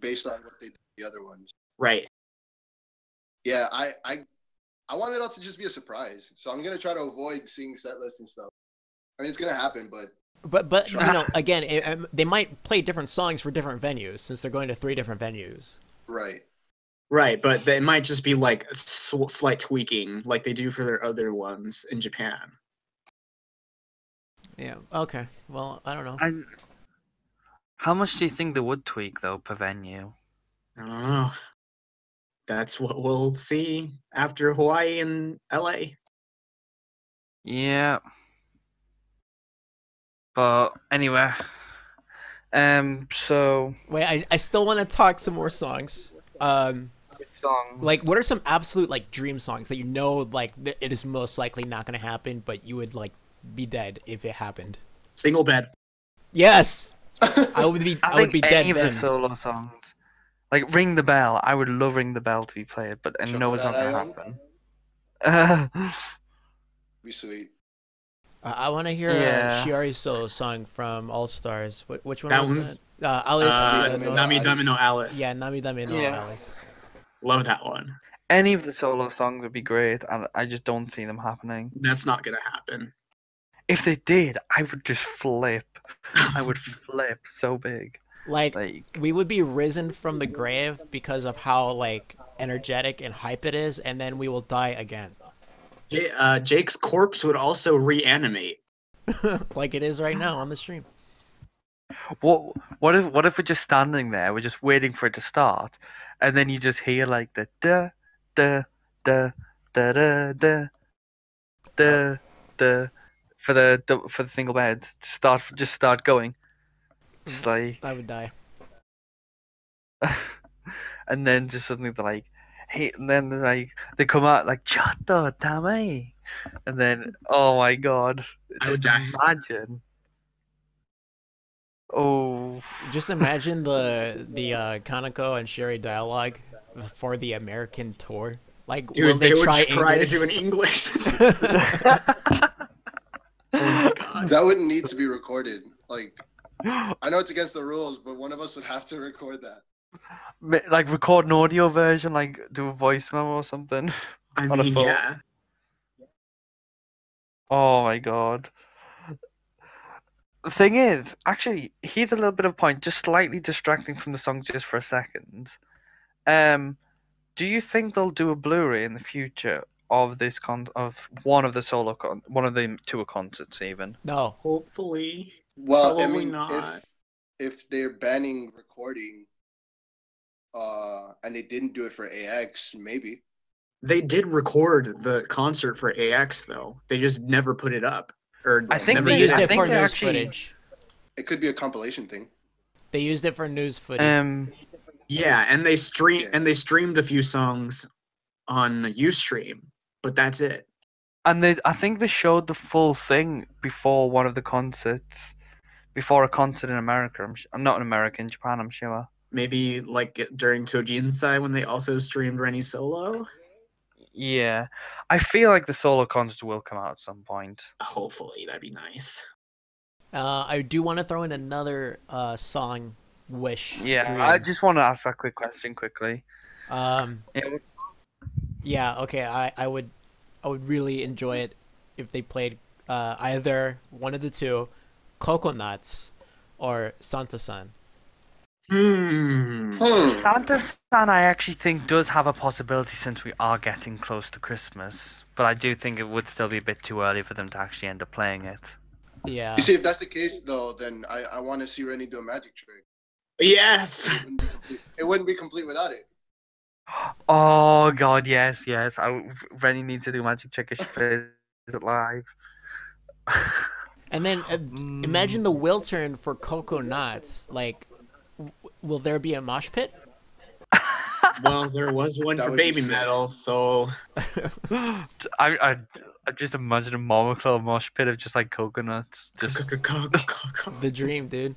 Based on what they did the other ones. Right. Yeah, I I I want it all to just be a surprise. So I'm gonna try to avoid seeing set lists and stuff. I mean, it's gonna happen, but But but you know again, it, um, they might play different songs for different venues since they're going to three different venues. right. Right, but it might just be like s- slight tweaking, like they do for their other ones in Japan. Yeah. Okay. Well, I don't know. I, how much do you think they would tweak though per venue? I don't know. That's what we'll see after Hawaii and LA. Yeah. But anyway, um, so Wait, I, I still want to talk some more songs. Um, songs. like what are some absolute like dream songs that you know like th- it is most likely not going to happen, but you would like be dead if it happened? Single bed. Yes, I would be. I, I, would think be dead any of the solo songs, like "Ring the Bell," I would love "Ring the Bell" to be played, but I know it's not gonna Island? happen. Be sweet. Uh, I want to hear Yeah. uh, Shiori's solo song from All Stars. Wh- which one That was one's- that? Uh, Alice. Uh, uh, Nami no- Nami Alice. Dami no Alice. yeah, Nami Dami no Yeah. Alice. Love that one. any of the solo songs would be great, and I just don't see them happening. That's not gonna happen. If they did, I would just flip. I would flip so big. Like Like, we would be risen from the grave because of how like energetic and hype it is, and then we will die again, J- uh, Jake's corpse would also reanimate. like it is right now on the stream. what? What if? What if we're just standing there? We're just waiting for it to start, and then you just hear like the da da da da da da da da for the for the single bed. Just start. Just start going. Just like. I would die. and then just suddenly they're like, hey, and then they're like they come out like Chato Tame, and then oh my god, I would just die. imagine. Oh, Just imagine the the uh, Kanako and Sherry dialogue for the American tour. Like, Dude, will they, they, would try, try to do an English. oh my god. That wouldn't need to be recorded. Like, I know it's against the rules, but one of us would have to record that. Like record an audio version, like do a voice memo or something. I On a mean, phone. yeah. Oh my god. The thing is, actually, here's a little bit of point, just slightly distracting from the song just for a second. Um, do you think they'll do a Blu-ray in the future of this con of one of the solo con one of the tour concerts even? No, Hopefully. Well, I mean, not. if if they're banning recording, uh, and they didn't do it for AX, maybe. They did record the concert for AX though. They just never put it up. Or I think never they they- did used I it for news actually- footage. It could be a compilation thing. They used it for news footage. Um, Yeah, and they stream Yeah. and they streamed a few songs on UStream, but that's it. And they, I think they showed the full thing before one of the concerts, before a concert in America. I'm, sh- I'm not in America, in Japan. I'm sure. Maybe like during Tojinsai when they also streamed Reni solo. Yeah, I feel like the solo concert will come out at some point. Hopefully, that'd be nice. Uh, I do want to throw in another uh, song wish. Yeah, dream. I just want to ask that quick question quickly. Um, Yeah, yeah. Okay. I, I would I would really enjoy it if they played uh, either one of the two, Coconuts, or Santa San. Hmm. Hmm. Santa San, I actually think does have a possibility since we are getting close to Christmas. But I do think it would still be a bit too early for them to actually end up playing it. Yeah. You see, if that's the case, though, then I, I want to see Reni do a magic trick. Yes. It wouldn't, be complete, it wouldn't be complete without it. Oh god, yes, yes. I Reni needs to do magic trick if she plays it live. And then uh, imagine the Wiltern for Coconuts. Like, w- will there be a mosh pit? well, there was one That for Baby. Metal, so I I I just imagine a Momoclo mosh pit of just like coconuts, just The dream, dude.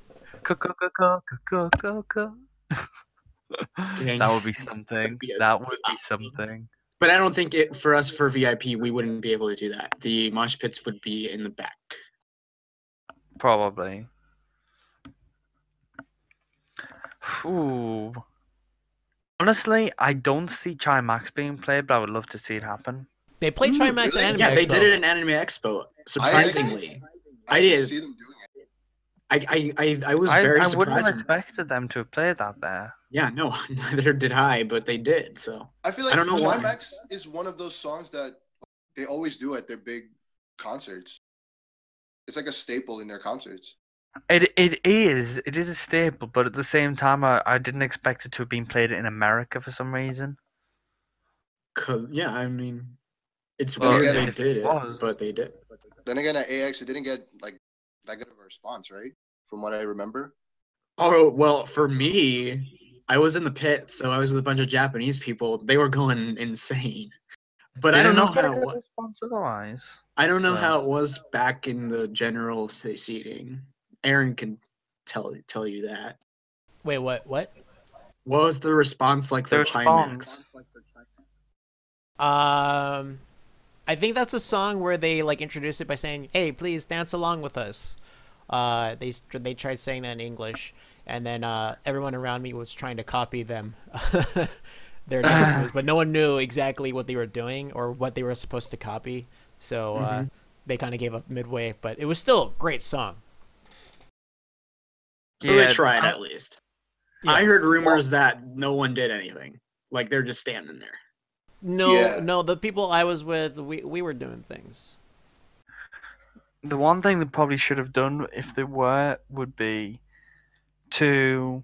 That would be something. That would be something. But I don't think it for us for VIP we wouldn't be able to do that. The mosh pits would be in the back. Probably. Ooh. Honestly, I don't see Chai Maxx being played, but I would love to see it happen. They played Ooh, hmm, Chai Maxx really? and Anime yeah, they Expo. did it in Anime Expo. Surprisingly, I actually did. see them doing it. I I I, I was I, very I wouldn't have surprised. when- expected them to have played that there. Yeah, no, neither did I, but they did. So I feel like I don't know why. Max is one of those songs that they always do at their big concerts. It's like a staple in their concerts. It it is it is a staple, but at the same time, I, I didn't expect it to have been played in America for some reason. 'cause- yeah, I mean, it's Well, weird again, they did it it, was- but they did. Then again, at AX, it didn't get like that good of a response, right? From what I remember. Oh well, for me, I was in the pit, so I was with a bunch of Japanese people. They were going insane. But I Did it don't know not get a how. good It, wa- response otherwise. I don't know Well. how it was back in the general seating. Aaron can tell tell you that. Wait, what? What? What was the response like for Chai Maxx? response. Um, I think that's a song where they like introduce it by saying, "Hey, please dance along with us." Uh, they they tried saying that in English, and then uh, everyone around me was trying to copy them, their dance moves, but no one knew exactly what they were doing or what they were supposed to copy. So uh, they kind of gave up midway, but it was still a great song. So Yeah, they tried at least. Yeah. I heard rumors that no one did anything. Like they're just standing there. No, Yeah. no, the people I was with, we we were doing things. The one thing they probably should have done if they were would be to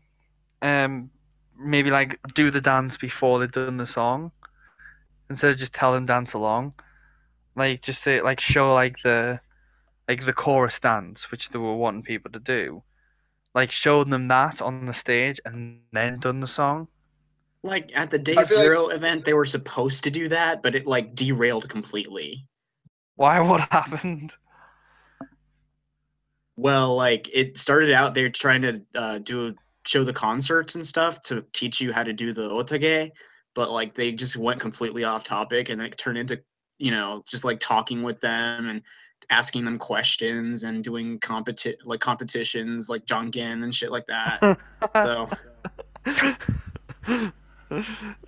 um maybe like do the dance before they've done the song instead of just tell them dance along. Like just to like show like the like the chorus dance which they were wanting people to do. Like showed them that on the stage and then done the song. Like at the Day I feel like- Zero event, they were supposed to do that, but it like derailed completely. Why what happened? Well, like it started out they're trying to uh, do show the concerts and stuff to teach you how to do the otage, but like they just went completely off topic and it turned into you know just like talking with them and asking them questions and doing competi- like competitions like janken and shit like that. so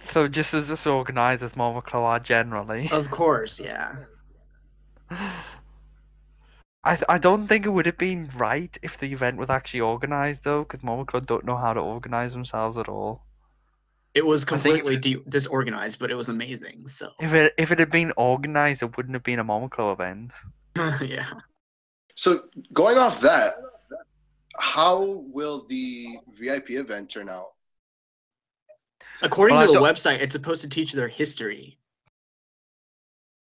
so just as this disorganized as Momoclo are generally. of course, yeah. I th- I don't think it would have been right if the event was actually organized though, because Momoclo don't know how to organize themselves at all. It was I think- completely de- disorganized, but it was amazing. So If it if it had been organized, it wouldn't have been a Momoclo event. yeah. So going off that, how will the VIP event turn out? According Well, to the website, it's supposed to teach their history.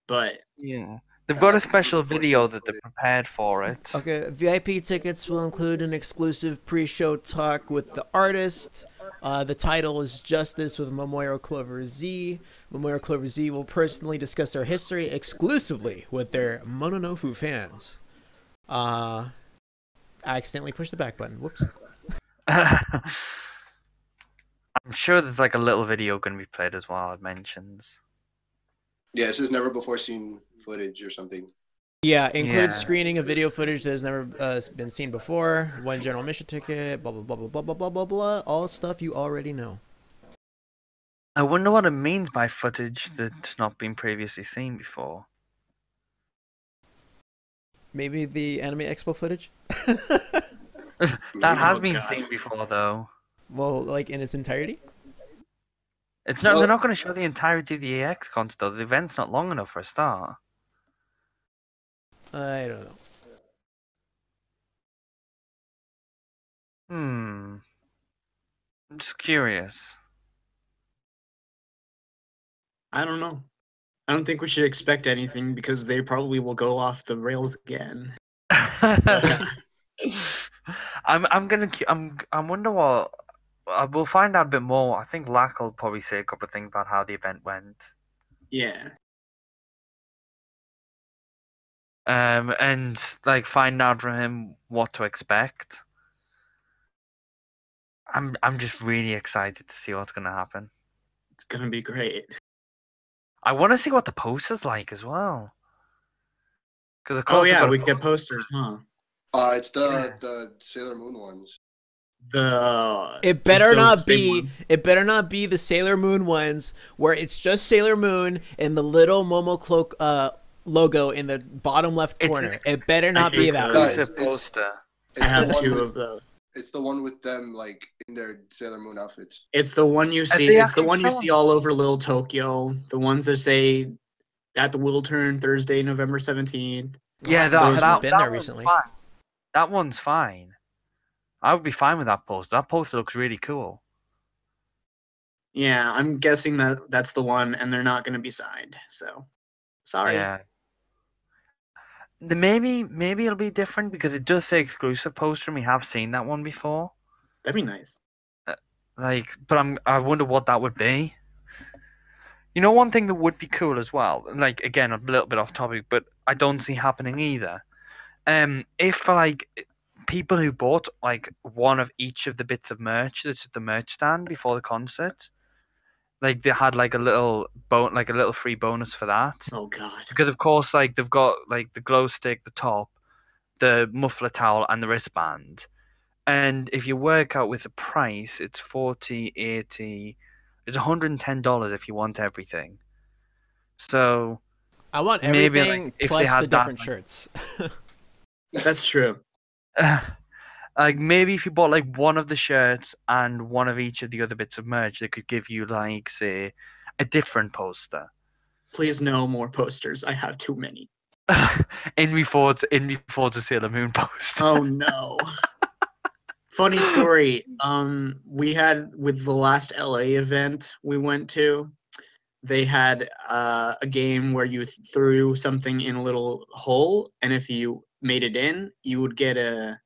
But Yeah. They've got a special video that they footage. prepared for it. Okay, VIP tickets will include an exclusive pre-show talk with the artist. Uh, the title is Justice with Momoiro Clover Z. Momoiro Clover Z will personally discuss their history exclusively with their Mononofu fans. Uh, I accidentally pushed the back button. Whoops. I'm sure there's like a little video going to be played as well. It mentions. Yeah, this is never before seen footage or something. Yeah, includes Yeah. screening of video footage that has never uh, been seen before. One general mission ticket. Blah blah blah blah blah blah blah blah blah. All stuff you already know. I wonder what it means by footage that's not been previously seen before. Maybe the Anime Expo footage. That has Oh, been God. seen before, though. well, like in its entirety. It's not. Well- they're not going to show the entirety of the AX concert. though. The event's not long enough for a start. I don't know. Hmm. I'm just curious. I don't know. I don't think we should expect anything because they probably will go off the rails again. I'm. I'm gonna. I'm. I'm. wonder what. Uh, we'll find out a bit more. I think Lack will probably say a couple of things about how the event went. Yeah. Um, and like find out from him what to expect. I'm. I'm just really excited to see what's gonna happen. It's gonna be great. I want to see what the poster's like as well. Because Oh yeah, we get posters, huh? Uh, it's the Yeah. the Sailor Moon ones. The It better not be. one. It better not be the Sailor Moon ones where it's just Sailor Moon and the little Momoclo uh, logo in the bottom left It's- corner. It better not be that one. it's- exclusive it's- poster. It's I have the one two with, of those. It's the one with them like in their Sailor Moon outfits. It's the one you see. It's the one you see all over Little Tokyo. The ones that say at the Wiltern Thursday, November seventeenth. Yeah, that, those that, been that there one's recently. Fine. That one's fine. I would be fine with that poster. That poster looks really cool. Yeah, I'm guessing that that's the one, and they're not going to be signed. So, sorry. Yeah. The maybe maybe it'll be different because it does say exclusive poster and we have seen that one before. That'd be nice. Like, but I'm I wonder what that would be. You know, one thing that would be cool as well. Like again, a little bit off topic, but I don't see happening either. Um, if for like people who bought like one of each of the bits of merch that's at the merch stand before the concert, like they had like a little bon like a little free bonus for that. Oh God. because of course like they've got like the glow stick the top the muffler towel and the wristband and if you work out with the price it's 40 80 it's 110 dollars if you want everything so I want Maybe, like, everything if they plus had the different like- shirts. That's true. like maybe if you bought like one of the shirts and one of each of the other bits of merch they could give you like say a different poster Please no more posters. I have too many. in before in before the Sailor Moon poster. Oh no. Funny story. Um, we had with the last LA event we went to. They had uh, a game where you th- threw something in a little hole, and if you made it in, you would get a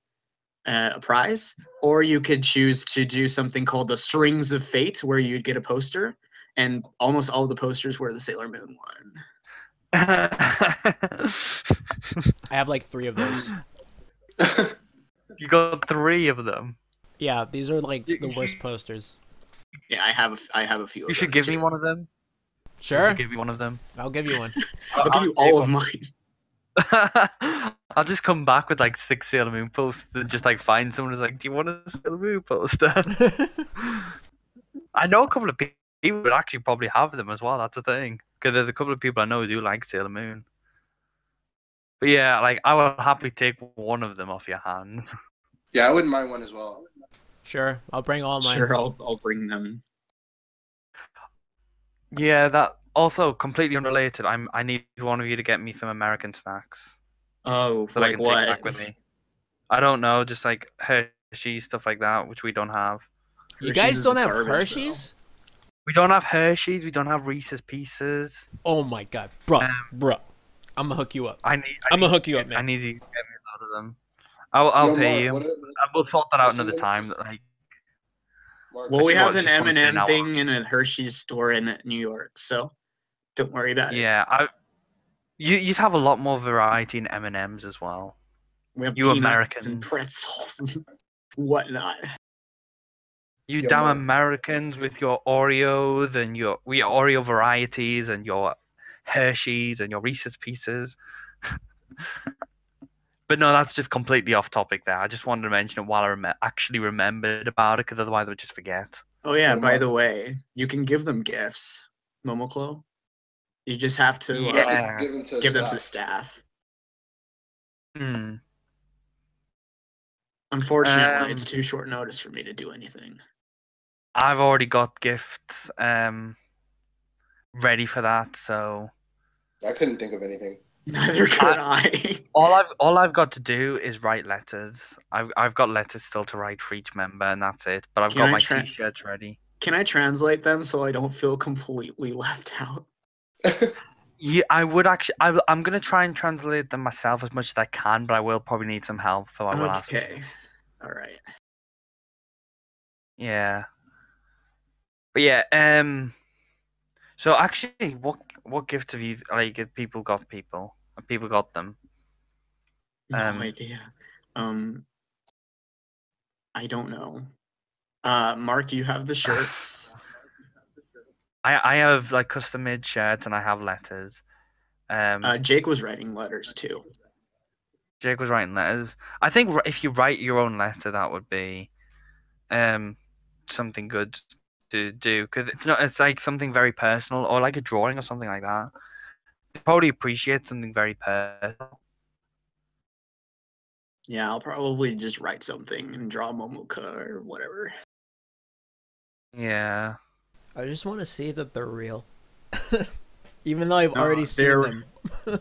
Uh, a prize, or you could choose to do something called the Strings of Fate, where you'd get a poster, and almost all the posters were the Sailor Moon one. I have like three of those. you got three of them. Yeah, these are like the worst posters. Yeah, I have a f- I have a few. You of should those give me one of them. Sure, give me one of them. I'll give you one. I'll give you all of mine. I'll just come back with like six Sailor Moon posters and just like find someone who's like, "Do you want a Sailor Moon poster?" I know a couple of people would actually probably have them as well. That's the thing, because there's a couple of people I know who do like Sailor Moon. But yeah, like I will happily take one of them off your hands. yeah, I wouldn't mind one as well. sure, I'll bring all mine. Sure, I'll I'll bring them. Yeah, that also completely unrelated. I'm I need one of you to get me some American snacks Oh, that I like can what? take back with me. I don't know, just like Hershey's stuff like that, which we don't have. You Hershey's guys don't have garbage, though. Hershey's? We don't have Hershey's. We don't have Reese's Pieces. Oh my god, bro, Um, bro. I'm gonna hook you up. I need. I I'm gonna hook you up, man. I need you to get me a load of them. I'll, I'll Yo, pay Mark, you. what- I will sort that out another time. that, Like, Mark, Well, we have an just M&M thing in a Hershey's store in New York, so don't worry about it. yeah, I. You you'd have a lot more variety in M and M's as well. We have You Americans. and pretzels and whatnot. You Yeah, damn Mark. Americans with your Oreos and your we Oreo varieties and your Hershey's and your Reese's Pieces. but no, that's just completely off topic. There, I just wanted to mention it while I rem- actually remembered about it, because otherwise I would just forget. Oh yeah, Yeah, by Mark. the way, you can give them gifts, Momoclo. You just have to You uh, have to give them to give them to staff. staff. Hmm. Unfortunately, it's Um, too short notice for me to do anything. I've already got gifts um ready for that, so I couldn't think of anything. Neither could I. all I've all I've got to do is write letters. I've I've got letters still to write for each member, and that's it. But I've Can got I my tra- t-shirts ready. Can I translate them so I don't feel completely left out? Yeah, I would actually. I, I'm gonna try and translate them myself as much as I can, but I will probably need some help. So I will ask. Okay. All right. Yeah. But yeah. Um. So actually, what what gift have you like? Have people got people? Have people got them? No Um, idea. Um, I don't know. Uh, Mark, you have the shirts. I I have like custom made shirts and I have letters. Um. Uh, Jake was writing letters too. Jake was writing letters. I think if you write your own letter, that would be um something good to do because it's not. It's like something very personal, or like a drawing or something like that. They probably appreciate something very personal. Yeah, I'll probably just write something and draw Momoka or whatever. Yeah. I just want to see that they're real. Even though I've No, already seen they're- them.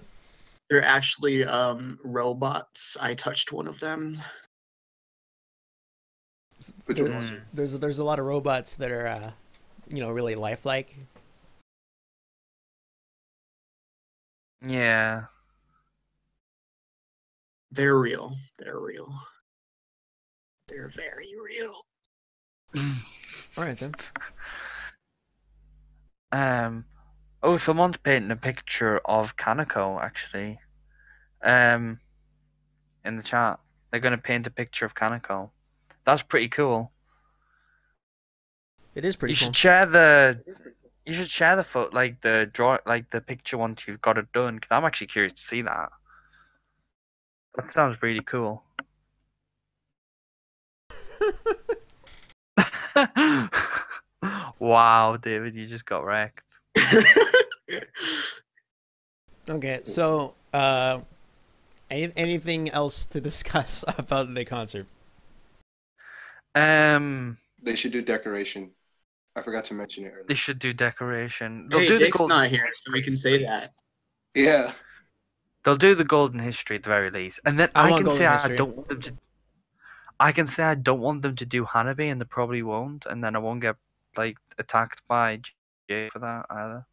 They're actually um robots. I touched one of them. Which There- one was? Mm. There's there's a lot of robots that are, uh, you know, really lifelike. Yeah. They're real. They're real. They're very real. All right then. Um. Oh, someone's painting a picture of Kanako actually. Um. In the chat, they're gonna paint a picture of Kanako. That's pretty cool. It is pretty you cool. should share the. You should share the foot like the draw like the picture once you've got it done because I'm actually curious to see that. That sounds really cool. wow, David, you just got wrecked. Okay, so uh, any, anything else to discuss about the concert? Um, They should do decoration. I forgot to mention it Earlier. they should do decoration. They'll hey, do the Jake's golden. not here, so we can say that. Yeah. They'll do the golden history at the very least, and then I I, can say golden I don't want them to. I can say I don't want them to do Hanabi, and they probably won't, and then I won't get like attacked by Jay for that either.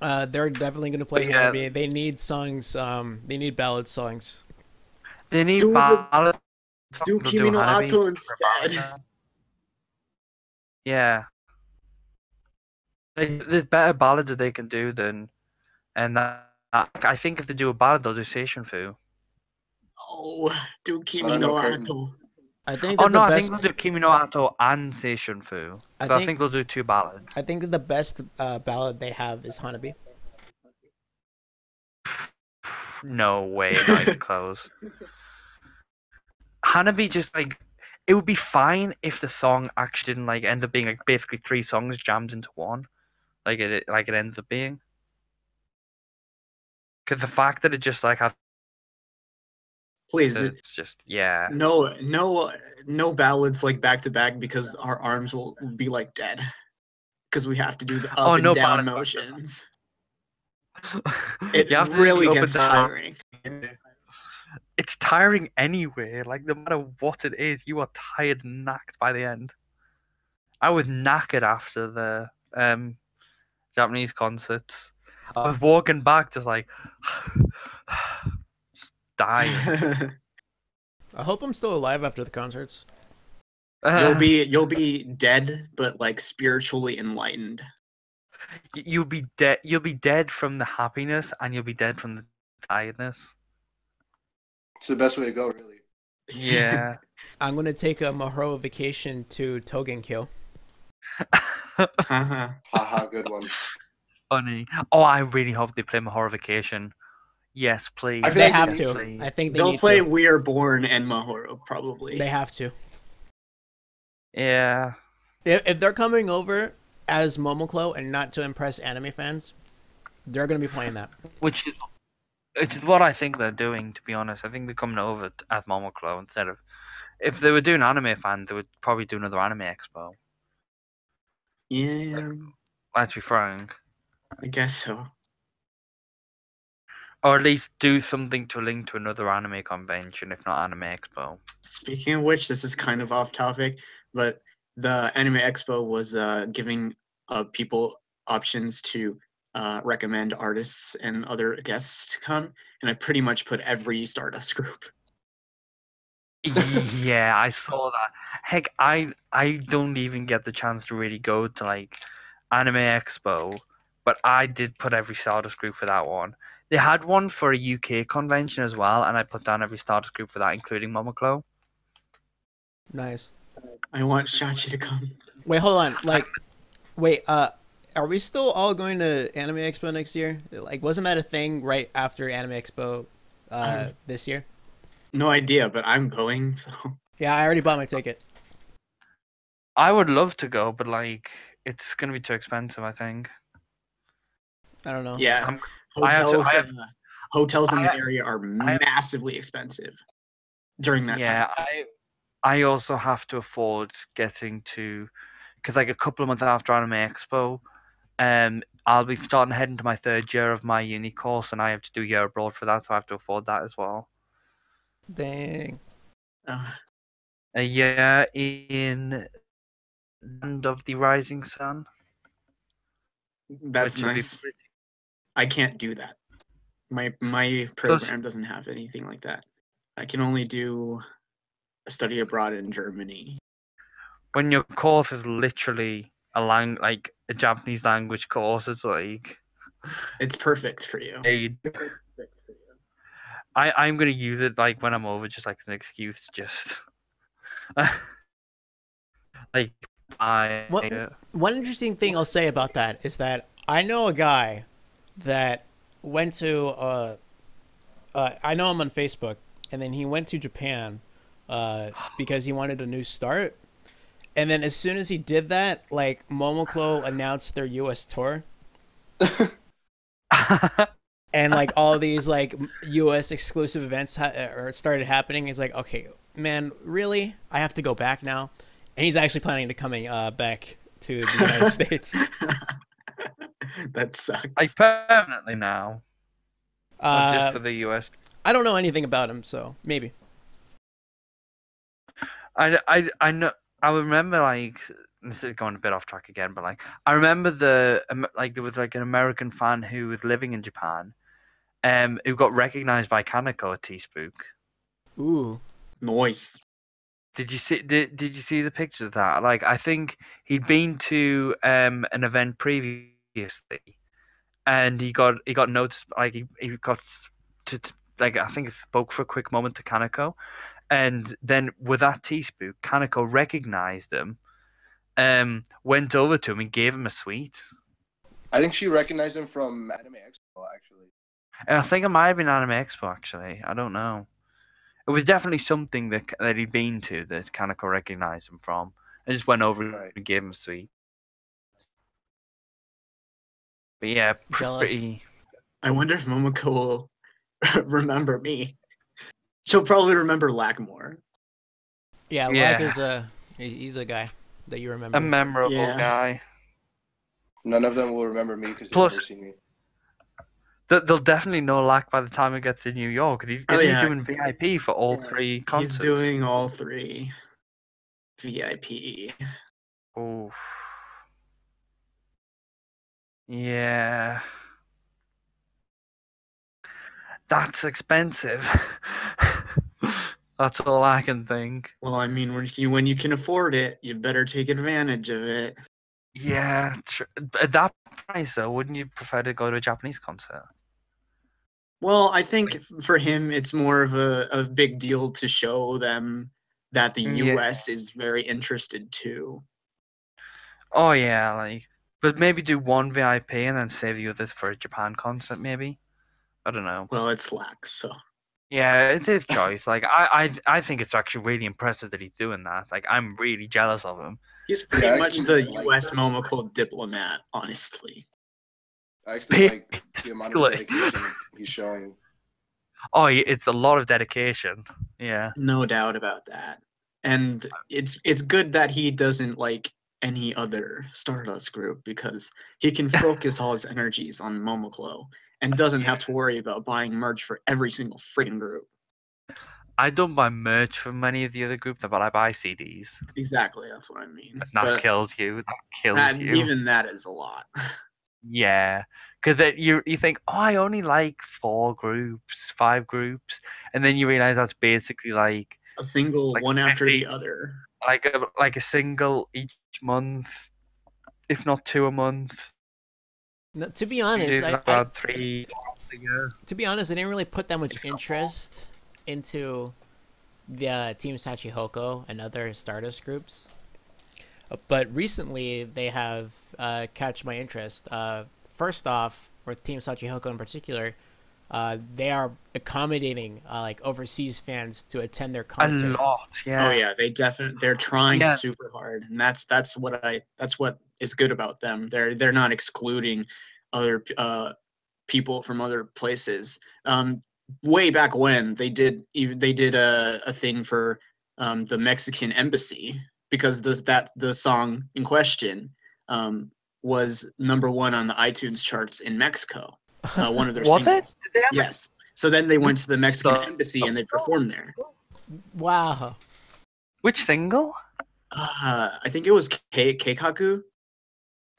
Uh, they're definitely going to play Yeah. Hanabi. They need songs. Um, they need ballad songs. They need Do the- ballads. Do they'll Kimi no Ato instead. Yeah. Like, there's better ballads that they can do than, and that, I think if they do a ballad, they'll do Seishun Fu. Oh, do Kimi Sorry, no no curtain. Ato. I think Oh no, I best. think they'll do Kimi no Ato and Seishun Fu. I So I think- think they'll do two ballads. I think the best uh, ballad they have is Hanabi. No way, not even close. Hanabi just like it would be fine if the song actually didn't like end up being like basically three songs jammed into one, like it like it ends up being. Because the fact that it just like has Please, it- it's just yeah. no, no, no ballads like back to back because our arms will be like dead. Because we have to do the up Oh, and no down ballads. motions. It You have to do really gets tiring. It's tiring anyway. Like no matter what it is, you are tired and knacked by the end. I was knackered after the um Japanese concerts. I was walking back, just like dying. I hope I'm still alive after the concerts. you'll be you'll be dead, but like spiritually enlightened. You'll be dead. You'll be dead from the happiness, and you'll be dead from the tiredness. It's the best way to go, really. Yeah. I'm gonna take a Mahoro vacation to Togenkyo. Uh-huh. Haha, good one. Funny. Oh, I really hope they play my horror vacation. Yes, please. I They like have to. Please. I think they They'll need play to. We Are Born and Mahoro probably. They have to. Yeah. If, if they're coming over as Momoclo and not to impress anime fans, they're gonna be playing that. Which is, which is what I think they're doing. To be honest, I think they're coming over t- as Momoclo instead of. If they were doing anime fans, they would probably do another anime expo. yeah, Let's be frank. I guess so. Or at least do something to link to another anime convention, if not anime expo. Speaking of which, this is kind of off topic, but the Anime Expo was uh, giving uh, people options to uh, recommend artists and other guests to come, and I pretty much put every Stardust group. yeah, I saw that. Heck, I I don't even get the chance to really go to like Anime Expo, but I did put every Stardust group for that one. They had one for a UK convention as well, and I put down every Stardust group for that, including Momoclo. Nice. I want Shachi to come. Wait, hold on. Like, wait. Uh, are we still all going to Anime Expo next year? Like, wasn't that a thing right after Anime Expo uh, Um, this year? No idea, but I'm going. So Yeah, I already bought my ticket. I would love to go, but like it's gonna be too expensive. I think. I don't know. yeah, I'm- I have to- hotels I have- uh, hotels in I the have- area are I massively expensive during that yeah, time. I I also have to afford getting to because like a couple of months after Anime Expo, um, I'll be starting heading to my third year of my uni course, and I have to do year abroad for that, so I have to afford that as well. Dang. Uh, A year in Land of the Rising Sun. that's which will be nice. pretty- I can't do that. My my program doesn't have anything like that. I can only do a study abroad in Germany. When your course is literally a lang like a Japanese language course, it's like It's perfect for you. hey, I I'm gonna use it like when I'm over, just like an excuse to just like I What- One interesting thing I'll say about that is that I know a guy that went to. Uh, uh, I know him on Facebook, and then he went to Japan uh, because he wanted a new start. And then as soon as he did that, like Momoclo announced their U.S. tour, and like all these like U.S. exclusive events ha- or started happening. He's like, okay, man, really? I have to go back now, and he's actually planning to coming uh, back to the United States. that sucks. like permanently now, Uh, just for the US. I don't know anything about him, so maybe. I, I, I know. I remember like this is going a bit off track again, but like I remember the um, like there was like an American fan who was living in Japan, um, who got recognized by Kanako at T Spook. Ooh, Noise. Did you see? Did, did you see the pictures of that? Like I think he'd been to um an event previously, and he got he got noticed. Like he, he got to, to like I think he spoke for a quick moment to Kanako, and then with that teaspoon, Kanako recognized him, um, went over to him and gave him a sweet. I think she recognized him from Anime Expo, actually. And I think it might have been Anime Expo actually. I don't know. It was definitely something that that he'd been to that Kanako recognized him from. I just went over Right. and gave him a sweet. But yeah, Jealous. pretty. I wonder if Momoko will remember me. She'll probably remember Lackmore. yeah, Yeah. Lack is a he's a guy that you remember. A memorable Yeah. guy. None of them will remember me because they've never seen me. They- They'll definitely know Lack by the time it gets to New York. He's, Oh, isn't yeah. doing VIP for all Yeah. three concerts. He's doing all three. VIP. Oh. Yeah. that's expensive. that's all I can think. Well, I mean, when you when you can afford it, you better take advantage of it. Yeah, tr- at that price though, wouldn't you prefer to go to a Japanese concert? Well, I think for him, it's more of a, a big deal to show them that the mm, Yeah. U.S. is very interested too. Oh yeah, like, but maybe do one VIP and then save the others for a Japan concert, maybe. I don't know. Well, it's Slack, so Yeah, it's his choice. Like, I, I, I think it's actually really impressive that he's doing that. Like, I'm really jealous of him. he's pretty I much the like U.S. that. Momoko diplomat, honestly. I actually like the amount of dedication he's showing. Oh, it's a lot of dedication. Yeah. No doubt about that. And it's it's good that he doesn't like any other Stardust group because he can focus all his energies on Momoclo and doesn't have to worry about buying merch for every single freaking group. I don't buy merch from many of the other groups, but I buy CDs. Exactly, that's what I mean. And that But kills you. That kills that- you. even that is a lot. Yeah, because then you you think, oh, I only like four groups, five groups, and then you realize that's basically like A single Like one after the other. Like a like a single each month, if not two a month. No, to be honest, I, I, about three to be honest, I didn't really put that much interest into the uh, Team Shachihoko and other Stardust groups. Uh, But recently, they have uh, catch my interest. Uh, first off, with Team Shachihoko in particular, uh, they are accommodating uh, like overseas fans to attend their concerts. A concerts. lot, yeah. Oh yeah, they definitely they're trying Yeah. super hard, and that's that's what I that's what is good about them. They're they're not excluding other uh, people from other places. Um, way back when they did they did a, a thing for um, the Mexican embassy because the that the song in question um, was number one on the iTunes charts in Mexico. Uh, one of their Was singles. it? Did they have a- Yes. So then they went to the Mexican So- embassy and they performed there. Wow. Which single? Uh, I think it was K- Keikaku.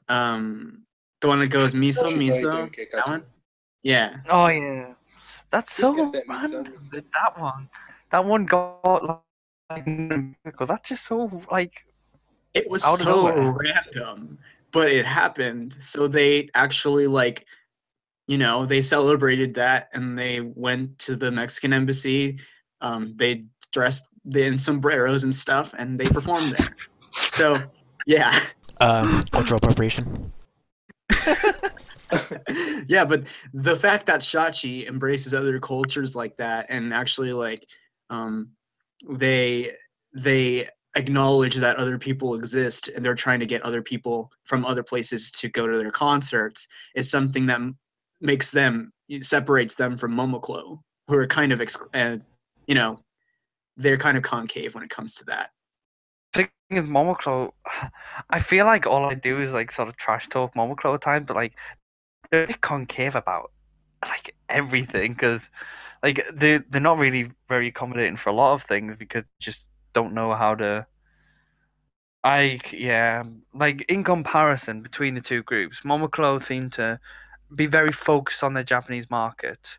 Um, the one that goes miso miso. That one. Yeah. Oh yeah, that's so that, Miss random. Summers. That, that one, that one got like because that's just so like It was so random, but it happened. So they actually like, you know, they celebrated that and they went to the Mexican embassy. Um, they dressed in sombreros and stuff, and they performed there. So, yeah. Um, cultural appropriation. yeah, but the fact that Shachi embraces other cultures like that and actually like um they they acknowledge that other people exist and they're trying to get other people from other places to go to their concerts is something that m- makes them separates them from Momoclo who are kind of uh, you know they're kind of concave when it comes to that. thing is Momoclo. I feel like all I do is like sort of trash talk Momoclo at times, but like they're a bit concave about like everything because like they they're not really very accommodating for a lot of things because just don't know how to. I yeah like in comparison between the two groups, Momoclo seem to be very focused on the Japanese market,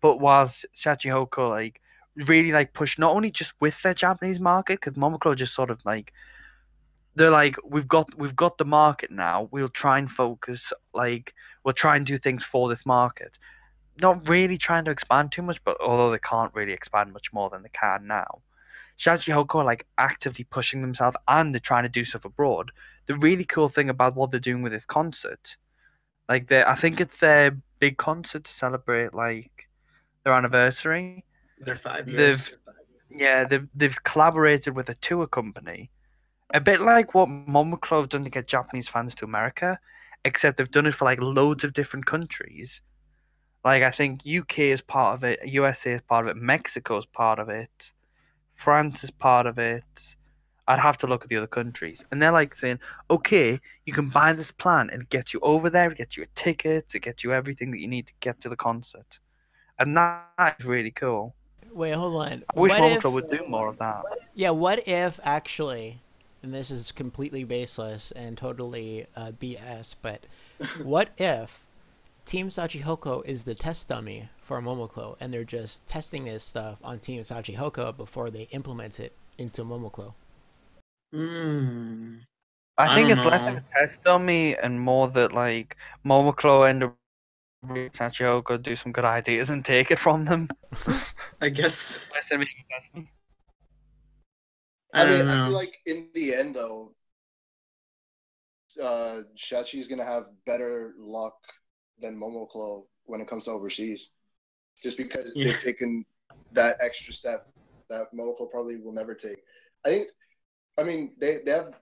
but whilst Shachihoko like really like push not only just with their Japanese market because Momoclo just sort of like they're like we've got we've got the market now. We'll try and focus like we'll try and do things for this market. Not really trying to expand too much but although they can't really expand much more than they can now. Shachi Hoko are like actively pushing themselves and they're trying to do stuff abroad. The really cool thing about what they're doing with this concert like they I think it's their big concert to celebrate like their anniversary They're five They've- years. yeah, they've they've collaborated with a tour company, a bit like what Momoclo have done to get Japanese fans to America, except they've done it for like loads of different countries. Like I think UK is part of it, USA is part of it, Mexico is part of it, France is part of it. I'd have to look at the other countries, and they're like saying, "Okay, you can buy this plan, and it gets you over there, it gets you a ticket, to get you everything that you need to get to the concert," and that is really cool. Wait, hold on. I wish What Momoclo would do more of that. Yeah, what if actually, and this is completely baseless and totally uh, BS, but what if Team Shachihoko is the test dummy for Momoclo, and they're just testing this stuff on Team Shachihoko before they implement it into Momoclo. Hmm. I I think don't it's less of a test dummy and more that like Momoclo and Shachihoko do some good ideas and take it from them. I guess. Less than a test. I, I, don't mean, I feel like in the end, though, uh, Shachi is gonna have better luck than Momoclo when it comes to overseas, just because Yeah. they've taken that extra step that Momoclo probably will never take. I think, I mean, they they have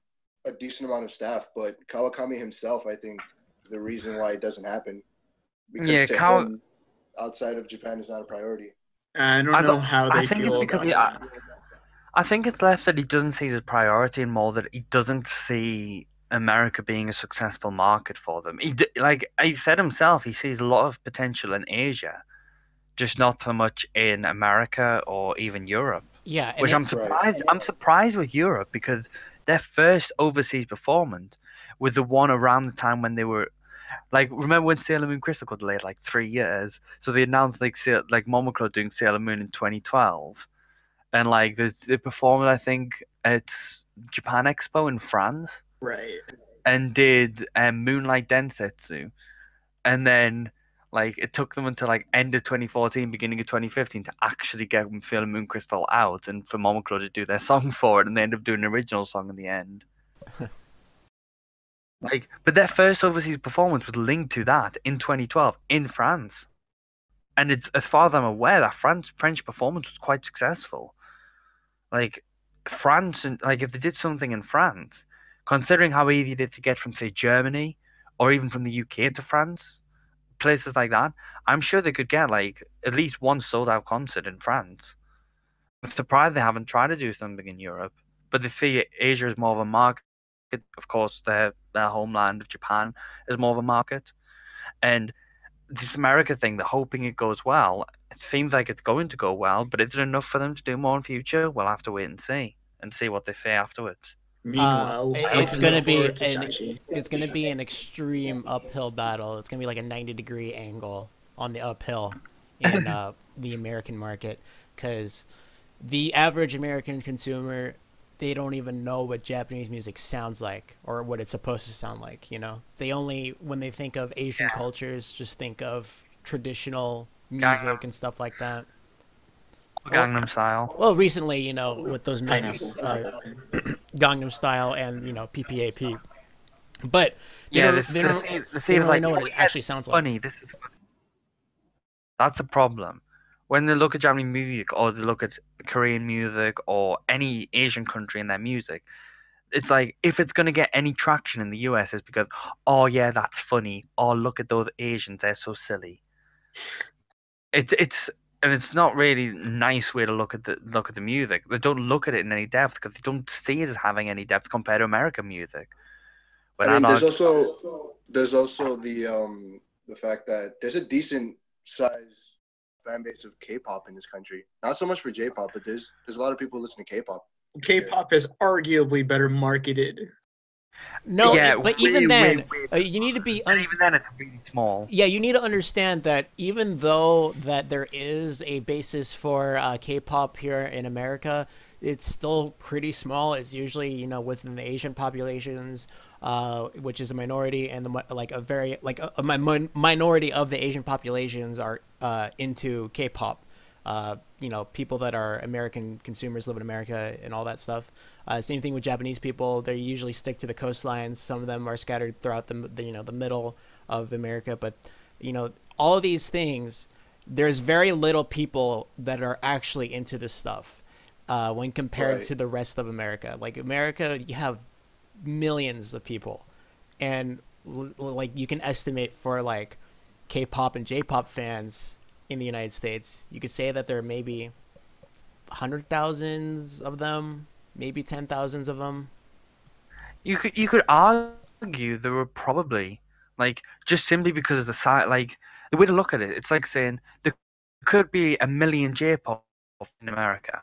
a decent amount of staff, but Kawakami himself, I think, the reason why it doesn't happen. Because Yeah, to Kawa- him, outside of Japan is not a priority. I don't I know don't- how I they think feel it's because about he- it. I think it's less that he doesn't see it as priority and more that he doesn't see America being a successful market for them. He like he said himself, he sees a lot of potential in Asia, just not so much in America or even Europe. Yeah, Which I'm surprised. I'm surprised with Europe because their first overseas performance was the one around the time when they were. Like, remember when Sailor Moon Crystal got delayed like three years? So they announced like like Momoclo doing Sailor Moon in 2012, and like they, they performed I think at Japan Expo in France Right. and did um, Moonlight Densetsu, and then like it took them until like end of 2014, beginning of 2015 to actually get Sailor Moon Crystal out and for Momoclo to do their song for it, and they ended up doing an original song in the end. like, but their first overseas performance was linked to that in 2012 in France, and it's as far as I'm aware that France French performance was quite successful. Like France and like if they did something in France, considering how easy it is to get from say Germany or even from the UK to France, places like that, I'm sure they could get like at least one sold out concert in France. I'm surprised they haven't tried to do something in Europe, but they see Asia is more of a market. Of course, their their homeland of Japan is more of a market, and this America thing, they're hoping it goes well. It seems like it's going to go well, but is it enough for them to do more in future? We'll have to wait and see, and see what they say afterwards. Meanwhile, I it's gonna be an- it's going to be an extreme uphill battle. It's going to be like a 90 degree angle on the uphill in uh, the American market because the average American consumer they don't even know what Japanese music sounds like or what it's supposed to sound like. You know, they only when they think of Asian Yeah. cultures just think of traditional music and stuff like that. Gangnam Style. Well, recently, you know, with those Pineapple. memes, uh, Gangnam Style and you know PPAP. But they Yeah, this, they the don't, thing- the thing don't is really like, know what oh, it actually sounds like. funny. This is funny. That's the problem. When they look at Japanese music or they look at Korean music or any Asian country in their music, it's like if it's gonna get any traction in the US, it's because oh yeah, that's funny. Oh look at those Asians, they're so silly. It's it's and it's not really a nice way to look at the look at the music. They don't look at it in any depth because they don't see it as having any depth compared to American music. When I mean, there's also there's also the um the fact that there's a decent size fan base of K-pop in this country. Not so much for J-pop, but there's there's a lot of people listening to K-pop. K-pop is arguably better marketed. No, Yeah, but way, even then, way, way uh, you need to be. Un- even then, it's really small. yeah, you need to understand that even though that there is a basis for uh, K-pop here in America, it's still pretty small. It's usually you know within the Asian populations, uh, which is a minority, and the like a very like a, a mi- minority of the Asian populations are uh, into K-pop. Uh, you know, people that are American consumers live in America and all that stuff. Uh, same thing with Japanese people; they usually stick to the coastlines. Some of them are scattered throughout the, the you know the middle of America, but you know all of these things. There's very little people that are actually into this stuff uh, when compared Right. to the rest of America. Like America, you have millions of people, and l- like you can estimate for like K-pop and J-pop fans in the United States, you could say that there are maybe hundred thousands of them, maybe ten thousands of them. You could you could argue there were probably like just simply because of the site like the way to look at it. It's like saying there could be a million J-pop in America.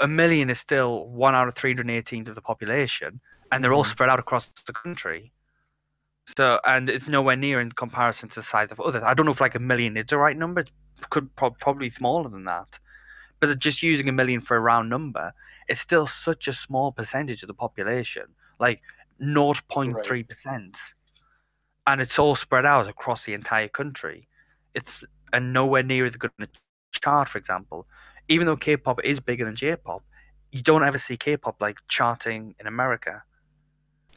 A million is still one out of three hundred eighteen of the population, and they're all Mhm. spread out across the country. So and it's nowhere near in comparison to the size of others. I don't know if like a million is the right number. It could pro- probably smaller than that. But just using a million for a round number, it's still such a small percentage of the population, like 0.3 percent, and it's all spread out across the entire country. It's and nowhere near as good chart, for example. Even though K-pop is bigger than J-pop, you don't ever see K-pop like charting in America,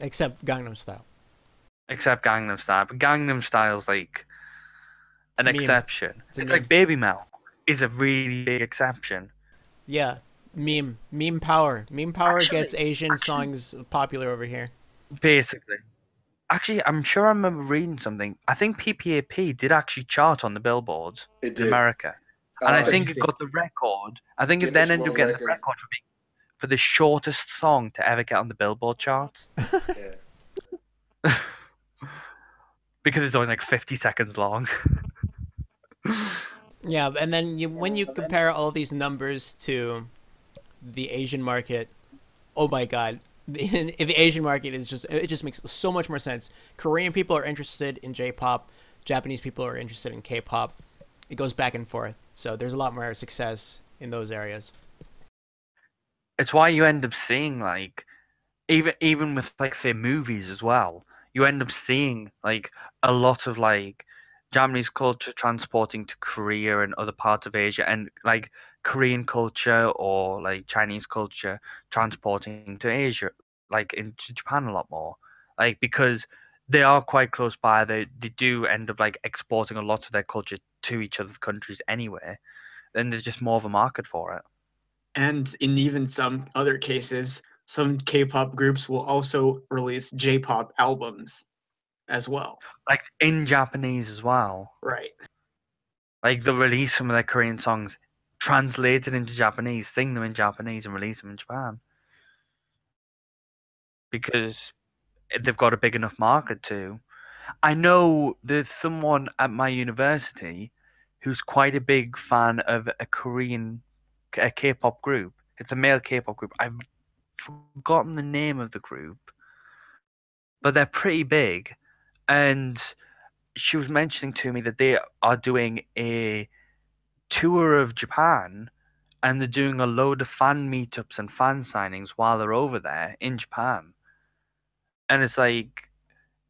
Except Gangnam Style. except Gangnam Style. But Gangnam Style's like an Meme. exception. It's It's, like Babymetal is a really big exception. Yeah. Meme. Meme power. Meme power Actually- gets Asian actually- songs popular over here. Basically. Actually, I'm sure I remember reading something. I think PPAP did actually chart on the billboards It in did. America. And I Uh, think it got the record. I think it then ended up World getting Record. the record for, being, for the shortest song to ever get on the Billboard charts because it's only like 50 seconds long. Yeah, and then you when you compare all these numbers to the Asian market, oh my god. The, the Asian market is just it just makes so much more sense. Korean people are interested in J-pop, Japanese people are interested in K-pop. It goes back and forth. So there's a lot more success in those areas. it's why you end up seeing like even even with like say movies as well you end up seeing like a lot of like japanese culture transporting to korea and other parts of asia and like korean culture or like chinese culture transporting to asia like into japan a lot more like because they are quite close by they, they do end up like exporting a lot of their culture to each other's countries anyway then there's just more of a market for it And in even some other cases, some K-pop groups will also release J-pop albums as well. like in Japanese as well. Right. Like they'll release some of their Korean songs translated into Japanese, sing them in Japanese, and release them in Japan because they've got a big enough market to. I know there's someone at my university who's quite a big fan of a Korean a K-pop group. It's a male K-pop group. I've forgotten the name of the group, but they're pretty big, and she was mentioning to me that they are doing a tour of Japan and they're doing a load of fan meetups and fan signings while they're over there in Japan. And it's like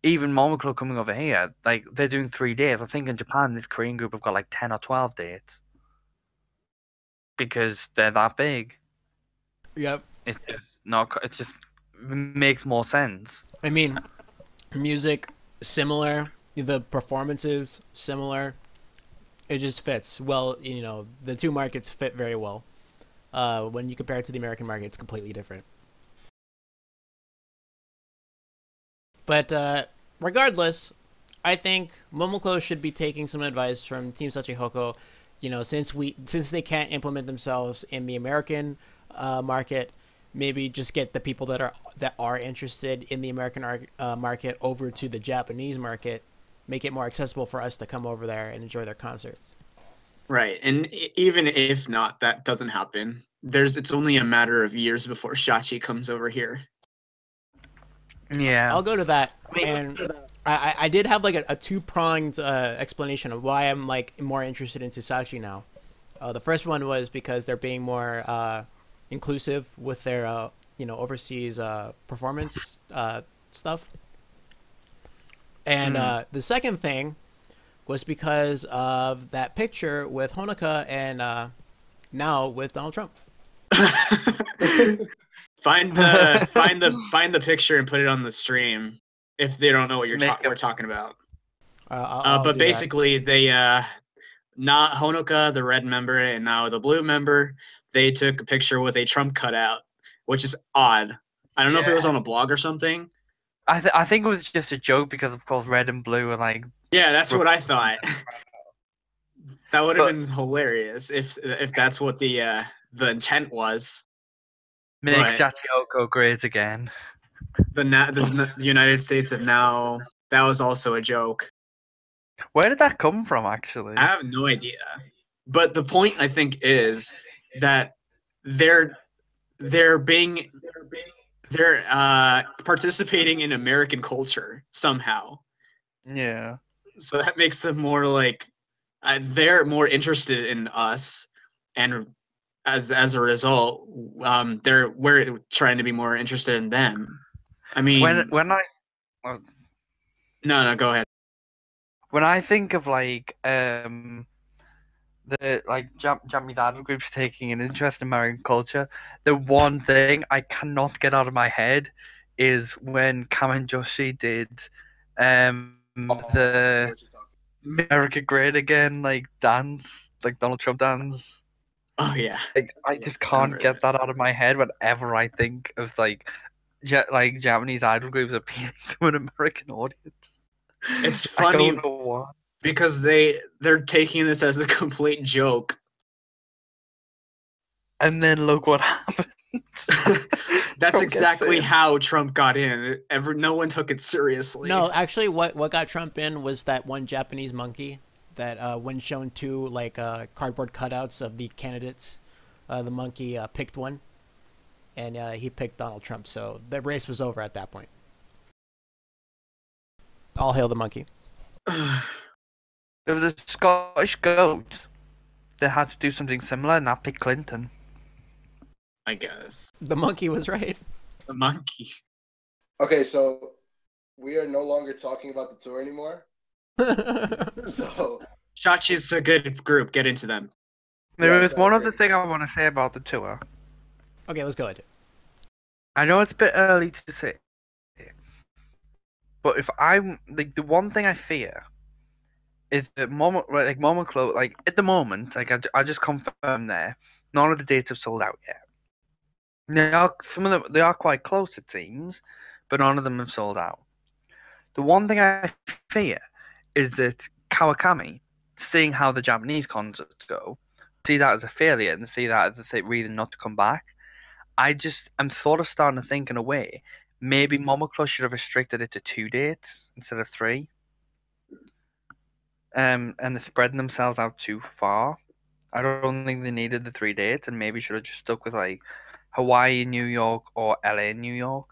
even Momoclo coming over here, like they're doing three days. I think in Japan this Korean group have got like ten or twelve dates. Because they're that big. Yep. It's just not it's just makes more sense. I mean, music similar, the performances similar. It just fits well. You know, the two markets fit very well. Uh, when you compare it to the American market, it's completely different. But uh, regardless, I think Momoko should be taking some advice from Team Shachihoko. You know, since we since they can't implement themselves in the American uh, market, maybe just get the people that are that are interested in the American ar- uh, market over to the Japanese market, make it more accessible for us to come over there and enjoy their concerts. Right. And even if not, that doesn't happen. There's it's only a matter of years before Shachi comes over here. Yeah. I'll go to that, mean- and I, I- I did have like a, a two pronged uh, explanation of why I'm like more interested in Shachi now. Uh, the first one was because they're being more uh, inclusive with their uh, you know overseas uh, performance uh, stuff, and Hmm. uh, the second thing was because of that picture with Honoka and uh, Nao with Donald Trump. find the find the find the picture and put it on the stream if they don't know what you're ta- we're talking about. Uh, I'll- Uh, I'll but do that. basically, they uh, not Honoka, the red member, and Nao the blue member, they took a picture with a Trump cutout, which is odd. I don't know if it was on a blog or something. I th- I think it was just a joke because of course red and blue are like Yeah, that's what I thought. that would have been hilarious if if that's what the uh, the intent was. make. Shachihoko great again. The, na- the United States of now. That was also a joke. Where did that come from actually? I have no idea. But the point I think is that they're they're being they're uh, participating in American culture somehow. Yeah. so that makes them more like uh, they're more interested in us, and as as a result, um, they're we're trying to be more interested in them. I mean, When when I no, no, go ahead. when I think of like um the like Jap- Japanese idol groups taking an interest in American culture, the one thing I cannot get out of my head is when Kamen Joshi did um Oh, the what you're talking America Great Again like dance, like Donald Trump dance. Oh yeah, Like I just can't remember get that out of my head whenever I think of like ja- like Japanese idol groups appealing to an American audience. It's I funny. don't know why. Because they they're taking this as a complete joke. And then look what happened. That's Trump exactly how Trump got in. Ever, no one took it seriously. No, actually, what what got Trump in was that one Japanese monkey that, uh, when shown two like uh, cardboard cutouts of the candidates, uh, the monkey uh, picked one, and uh, he picked Donald Trump. So the race was over at that point. All hail the monkey. There was a Scottish goat that had to do something similar, and that picked Clinton. I guess The monkey was right. the monkey. Okay, so we are no longer talking about the tour anymore. So Shachi's a good group. Get into them. There Yeah, was one other thing I want to say about the tour. okay, let's go ahead. I know it's a bit early to say, but if I'm like the one thing I fear is that Momo, like Momoclo, like at the moment, like I, I just confirmed there, none of the dates have sold out yet. They are some of them they are quite close it seems, but none of them have sold out. The one thing I fear is that Kawakami, seeing how the Japanese concerts go, see that as a failure and see that as a reason not to come back. I just I'm sort of starting to think in a way maybe Momoclo should have restricted it to two dates instead of three. Um, and they're spreading themselves out too far. I don't think they needed the three dates, and maybe should have just stuck with like Hawaii, New York, or LA, New York.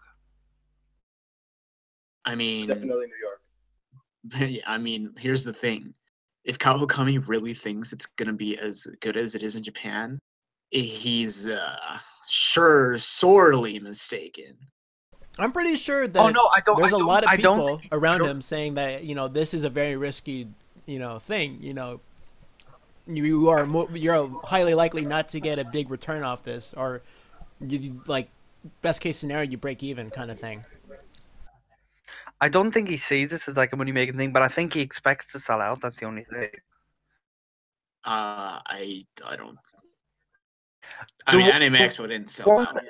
I mean, definitely New York. I mean, here's the thing: if Kawakami really thinks it's gonna be as good as it is in Japan, he's uh, sure sorely mistaken. I'm pretty sure that oh no, I don't. there's I a don't- lot of people around him saying that you know this is a very risky you know thing. You know, you are mo- you're highly likely not to get a big return off this, or you like best case scenario you break even kind of thing. I don't think he sees this as like a money making thing, but I think he expects to sell out. That's the only thing. Uh, I I don't. I The mean, one- Anime Expo didn't sell one out.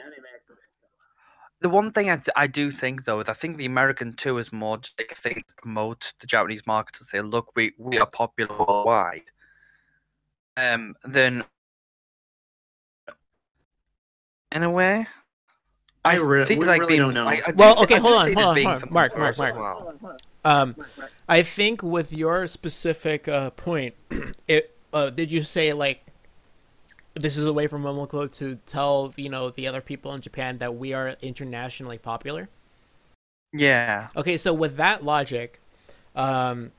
Thing- The one thing I, th- I do think though is I think the American tour is more just like a thing to promote the Japanese market to say, look, we, we are popular worldwide. Um, then in a way, I re- think we like really being, don't know. I, I Well, thi- okay, I hold on, see it hold on, hold on. Mark, Mark, Mark. well. Um, I think with your specific uh, point, it uh, did you say like this is a way for Momoclo to tell you know the other people in Japan that we are internationally popular? Yeah, Okay, so with that logic, um,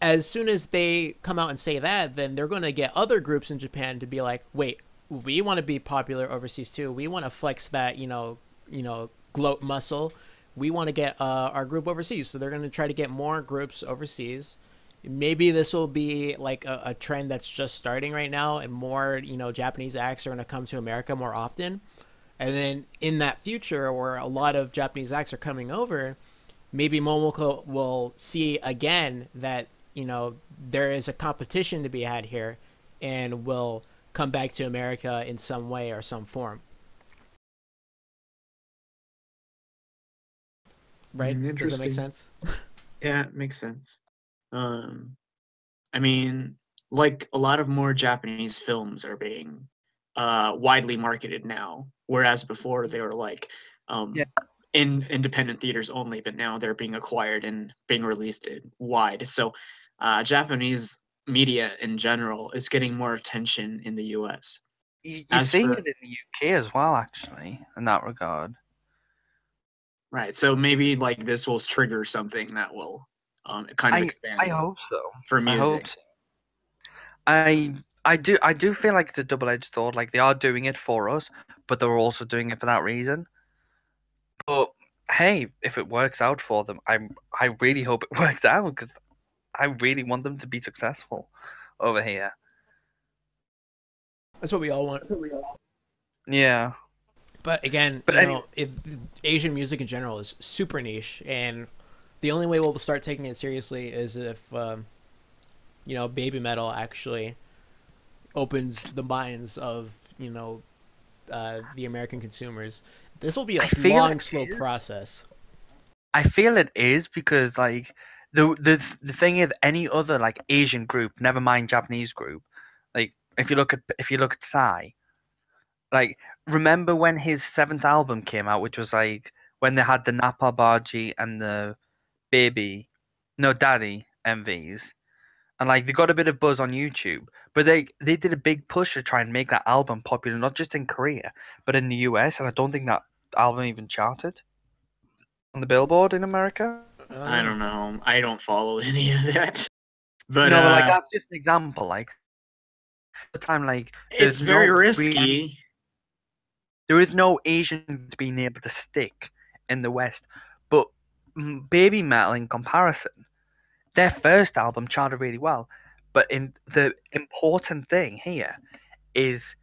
as soon as they come out and say that, then they're going to get other groups in Japan to be like, wait, we want to be popular overseas too. We want to flex that, you know, you know, gloat muscle. We want to get uh, our group overseas. So they're going to try to get more groups overseas. Maybe this will be like a, a trend that's just starting right now, and more, you know, Japanese acts are going to come to America more often. And then in that future, where a lot of Japanese acts are coming over, maybe Momoko will see again that you know there is a competition to be had here, and will come back to America in some way or some form. Right? Mm, Does that make sense? Yeah, it makes sense. Um, I mean, like a lot of more Japanese films are being uh, widely marketed now, whereas before they were like um, Yeah. in independent theaters only, but now they're being acquired and being released wide. So, uh, Japanese media in general is getting more attention in the U.S. you, you're As seeing for- it in the UK as well, actually, in that regard. Right. So maybe like this will trigger something that will um, kind of I, expanding I hope so. for I music. hope so. I I do I do feel like it's a double edged sword. Like they are doing it for us, but they're also doing it for that reason. But hey, if it works out for them, I I really hope it works out because I really want them to be successful over here. That's what we all want. Yeah. But again, But you any- know, if Asian music in general is super niche, and the only way we'll start taking it seriously is if, um, you know, Babymetal actually opens the minds of you know uh, the American consumers. This will be a I long, slow is. process. I feel it is because like the the the thing is any other like Asian group, never mind Japanese group, like if you look at if you look at Psy, like remember when his seventh album came out, which was like when they had the Napal Baji and the Baby, no Daddy MVs, and like they got a bit of buzz on YouTube, but they they did a big push to try and make that album popular, not just in Korea but in the US, and I don't think that album even charted on the Billboard in America. I don't know. I don't follow any of that. But, no, but like uh, that's just an example. Like the time, like it's very no risky. there is no Asians being able to stick in the West, Babymetal, in comparison, their first album charted really well. But in the important thing here is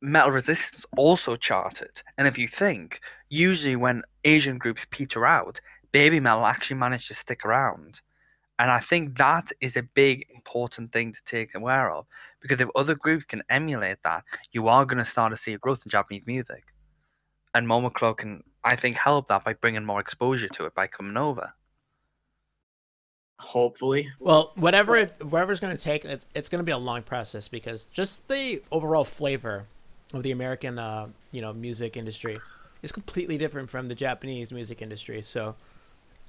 Metal Resistance also charted, and if you think usually when Asian groups peter out, Babymetal actually managed to stick around. And I think that is a big important thing to take aware of because if other groups can emulate that, you are going to start to see a growth in Japanese music. And Momoclo can, I think, help that by bringing more exposure to it by coming over. Hopefully. Well, whatever it whatever's going to take, it's it's going to be a long process because just the overall flavor of the American, uh, you know, music industry is completely different from the Japanese music industry. So,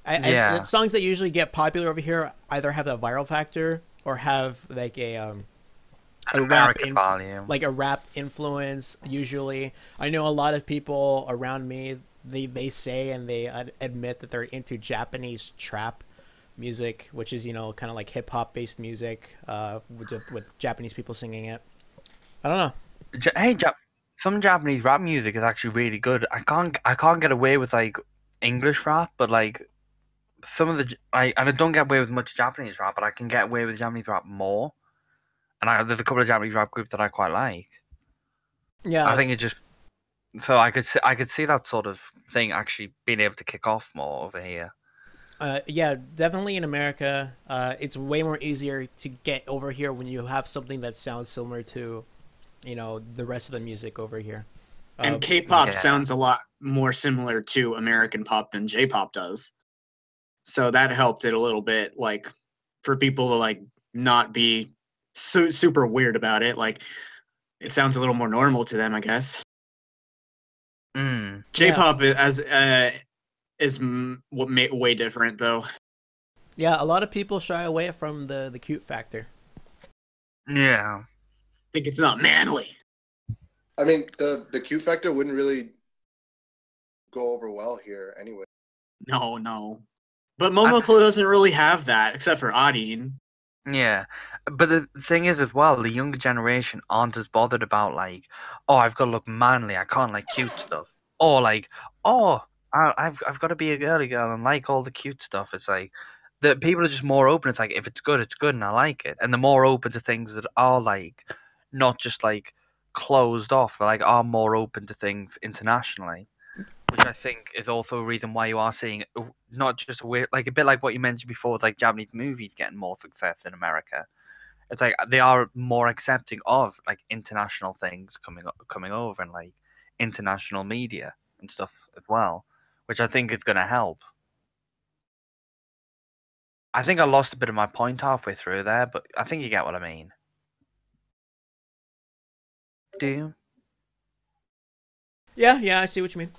I, I- Yeah. the songs that usually get popular over here either have the viral factor or have like a um, a rap American inf- volume. like a rap influence usually i know a lot of people around me they, they say and they ad- admit that they're into japanese trap music which is you know kind of like hip-hop based music uh, with, with japanese people singing it i don't know Ja- hey, Jap- some Japanese rap music is actually really good. I can't, I can't get away with like English rap, but like some of the, I and I don't get away with much Japanese rap, but I can get away with Japanese rap more. And I, there's a couple of Japanese rap groups that I quite like. yeah I think it just, so I could see, I could see that sort of thing actually being able to kick off more over here. Uh, yeah, definitely in America, uh, it's way more easier to get over here when you have something that sounds similar to, you know, the rest of the music over here. And Uh, K-pop yeah. sounds a lot more similar to American pop than J-pop does. So that helped it a little bit, like for people to like not be su- super weird about it. Like it sounds a little more normal to them, I guess. Mm. J-pop i- as uh, is what ma- way different though. yeah, a lot of people shy away from the the cute factor. Yeah. think it's not manly. I mean, the the cute factor wouldn't really go over well here anyway. No, no. But Momoclo doesn't really have that, except for Arin. Yeah, but the thing is, as well, the younger generation aren't as bothered about like, oh, I've got to look manly. I can't like cute stuff, or like, oh, I, I've I've got to be a girly girl and like all the cute stuff. It's like the people are just more open. It's like if it's good, it's good, and I like it. And they're more open to things that are like not just like closed off. They like are more open to things internationally, which I think is also a reason why you are seeing not just a weird, like a bit like what you mentioned before, like Japanese movies getting more success in America. It's like they are more accepting of like international things coming coming over and like international media and stuff as well, which I think is going to help. I think I lost a bit of my point halfway through there, but I think you get what I mean. Do you? Yeah, yeah, I see what you mean.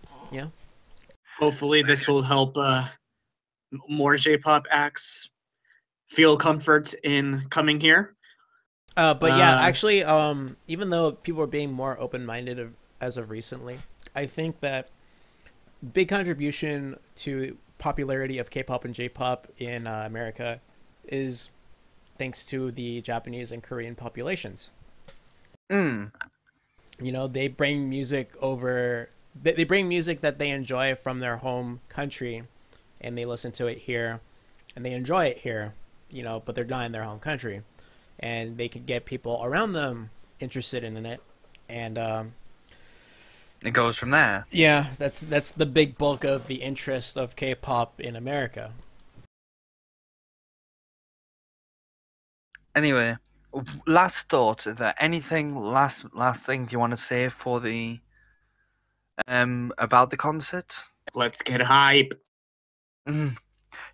Hopefully, this will help uh, more J-pop acts feel comfort in coming here. Uh, but yeah, Uh, actually, um, even though people are being more open-minded of, as of recently, I think that big contribution to popularity of K-pop and J-pop in uh, America is thanks to the Japanese and Korean populations. Mm. You know, they bring music over. They, they bring music that they enjoy from their home country, and they listen to it here, and they enjoy it here. You know, but they're not in their home country, and they could get people around them interested in it, and um, It goes from there. yeah, that's that's the big bulk of the interest of K-pop in America. Anyway, last thought. Is there anything last last thing you want to say for the um about the concert? Let's get hype. Mm.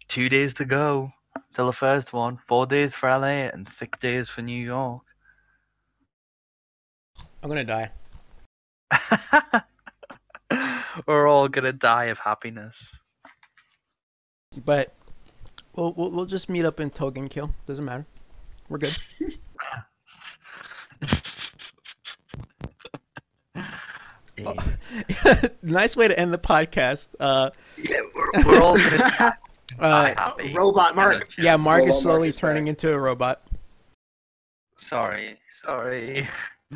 Two days to go till the first one. Four days for LA and six days for New York. I'm gonna die. We're all gonna die of happiness. But we'll, we'll we'll just meet up in Togen Kill. Doesn't matter. We're good. nice way to end the podcast. Uh, Yeah, we're, we're all uh. Robot Mark. yeah, Mark Robot is slowly Mark is turning back. into a robot. Sorry, sorry.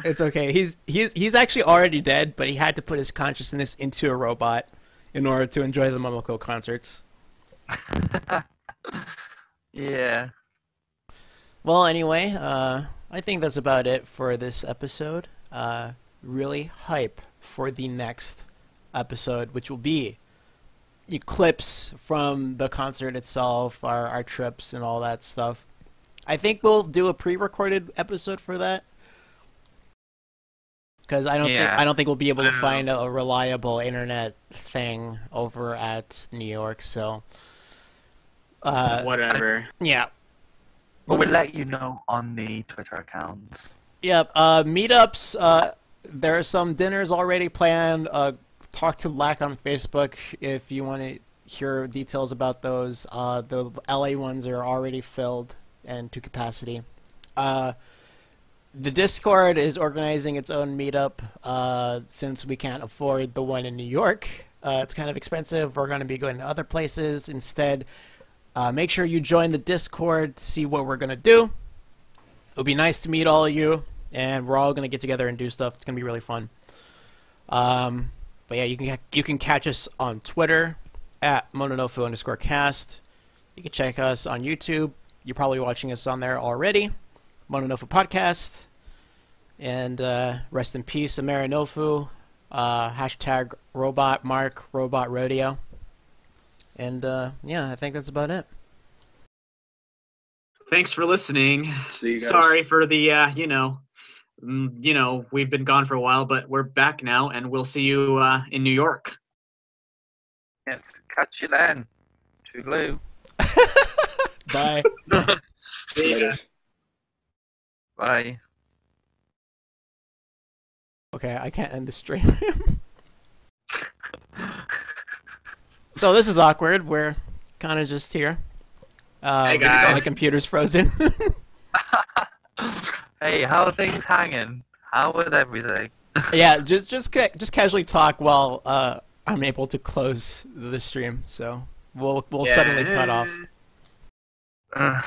It's okay. He's he's he's actually already dead, but he had to put his consciousness into a robot in order to enjoy the Momoclo concerts. yeah. Well, anyway, uh, I think that's about it for this episode. Uh, really hype for the next episode, which will be clips from the concert itself, our, our trips, and all that stuff. I think we'll do a pre-recorded episode for that because I don't think I don't think we'll be able to don't find a, reliable internet thing over at New York. So, uh, Whatever. yeah, But we'll let you know on the Twitter accounts. Yep. Uh, meetups. Uh, there are some dinners already planned. Uh, talk to Lack on Facebook if you want to hear details about those. Uh, the LA ones are already filled and to capacity. Uh, the Discord is organizing its own meetup uh, since we can't afford the one in New York. Uh, it's kind of expensive. We're going to be going to other places instead. Uh, make sure you join the Discord to see what we're going to do. It would be nice to meet all of you, and we're all going to get together and do stuff. It's going to be really fun. Um, but yeah, you can you can catch us on Twitter at mononofu underscore cast. You can check us on YouTube. You're probably watching us on there already. Mononofu podcast. And uh, rest in peace, Amerinofu. Uh, hashtag robot mark robot rodeo. And uh, yeah, I think that's about it. Thanks for listening. See you guys. Sorry for the, uh, you know, you know, we've been gone for a while, but we're back now, and we'll see you uh, in New York. Yes, catch you then. Toodaloo. Bye. Later. Bye. Okay, I can't end the stream. so this is awkward. We're kind of just here. Uh, Hey, My guys. computer's frozen. Hey, how are things hanging? How is everything? yeah, just just ca- just casually talk while uh, I'm able to close the stream. So we'll we'll suddenly cut off. Uh,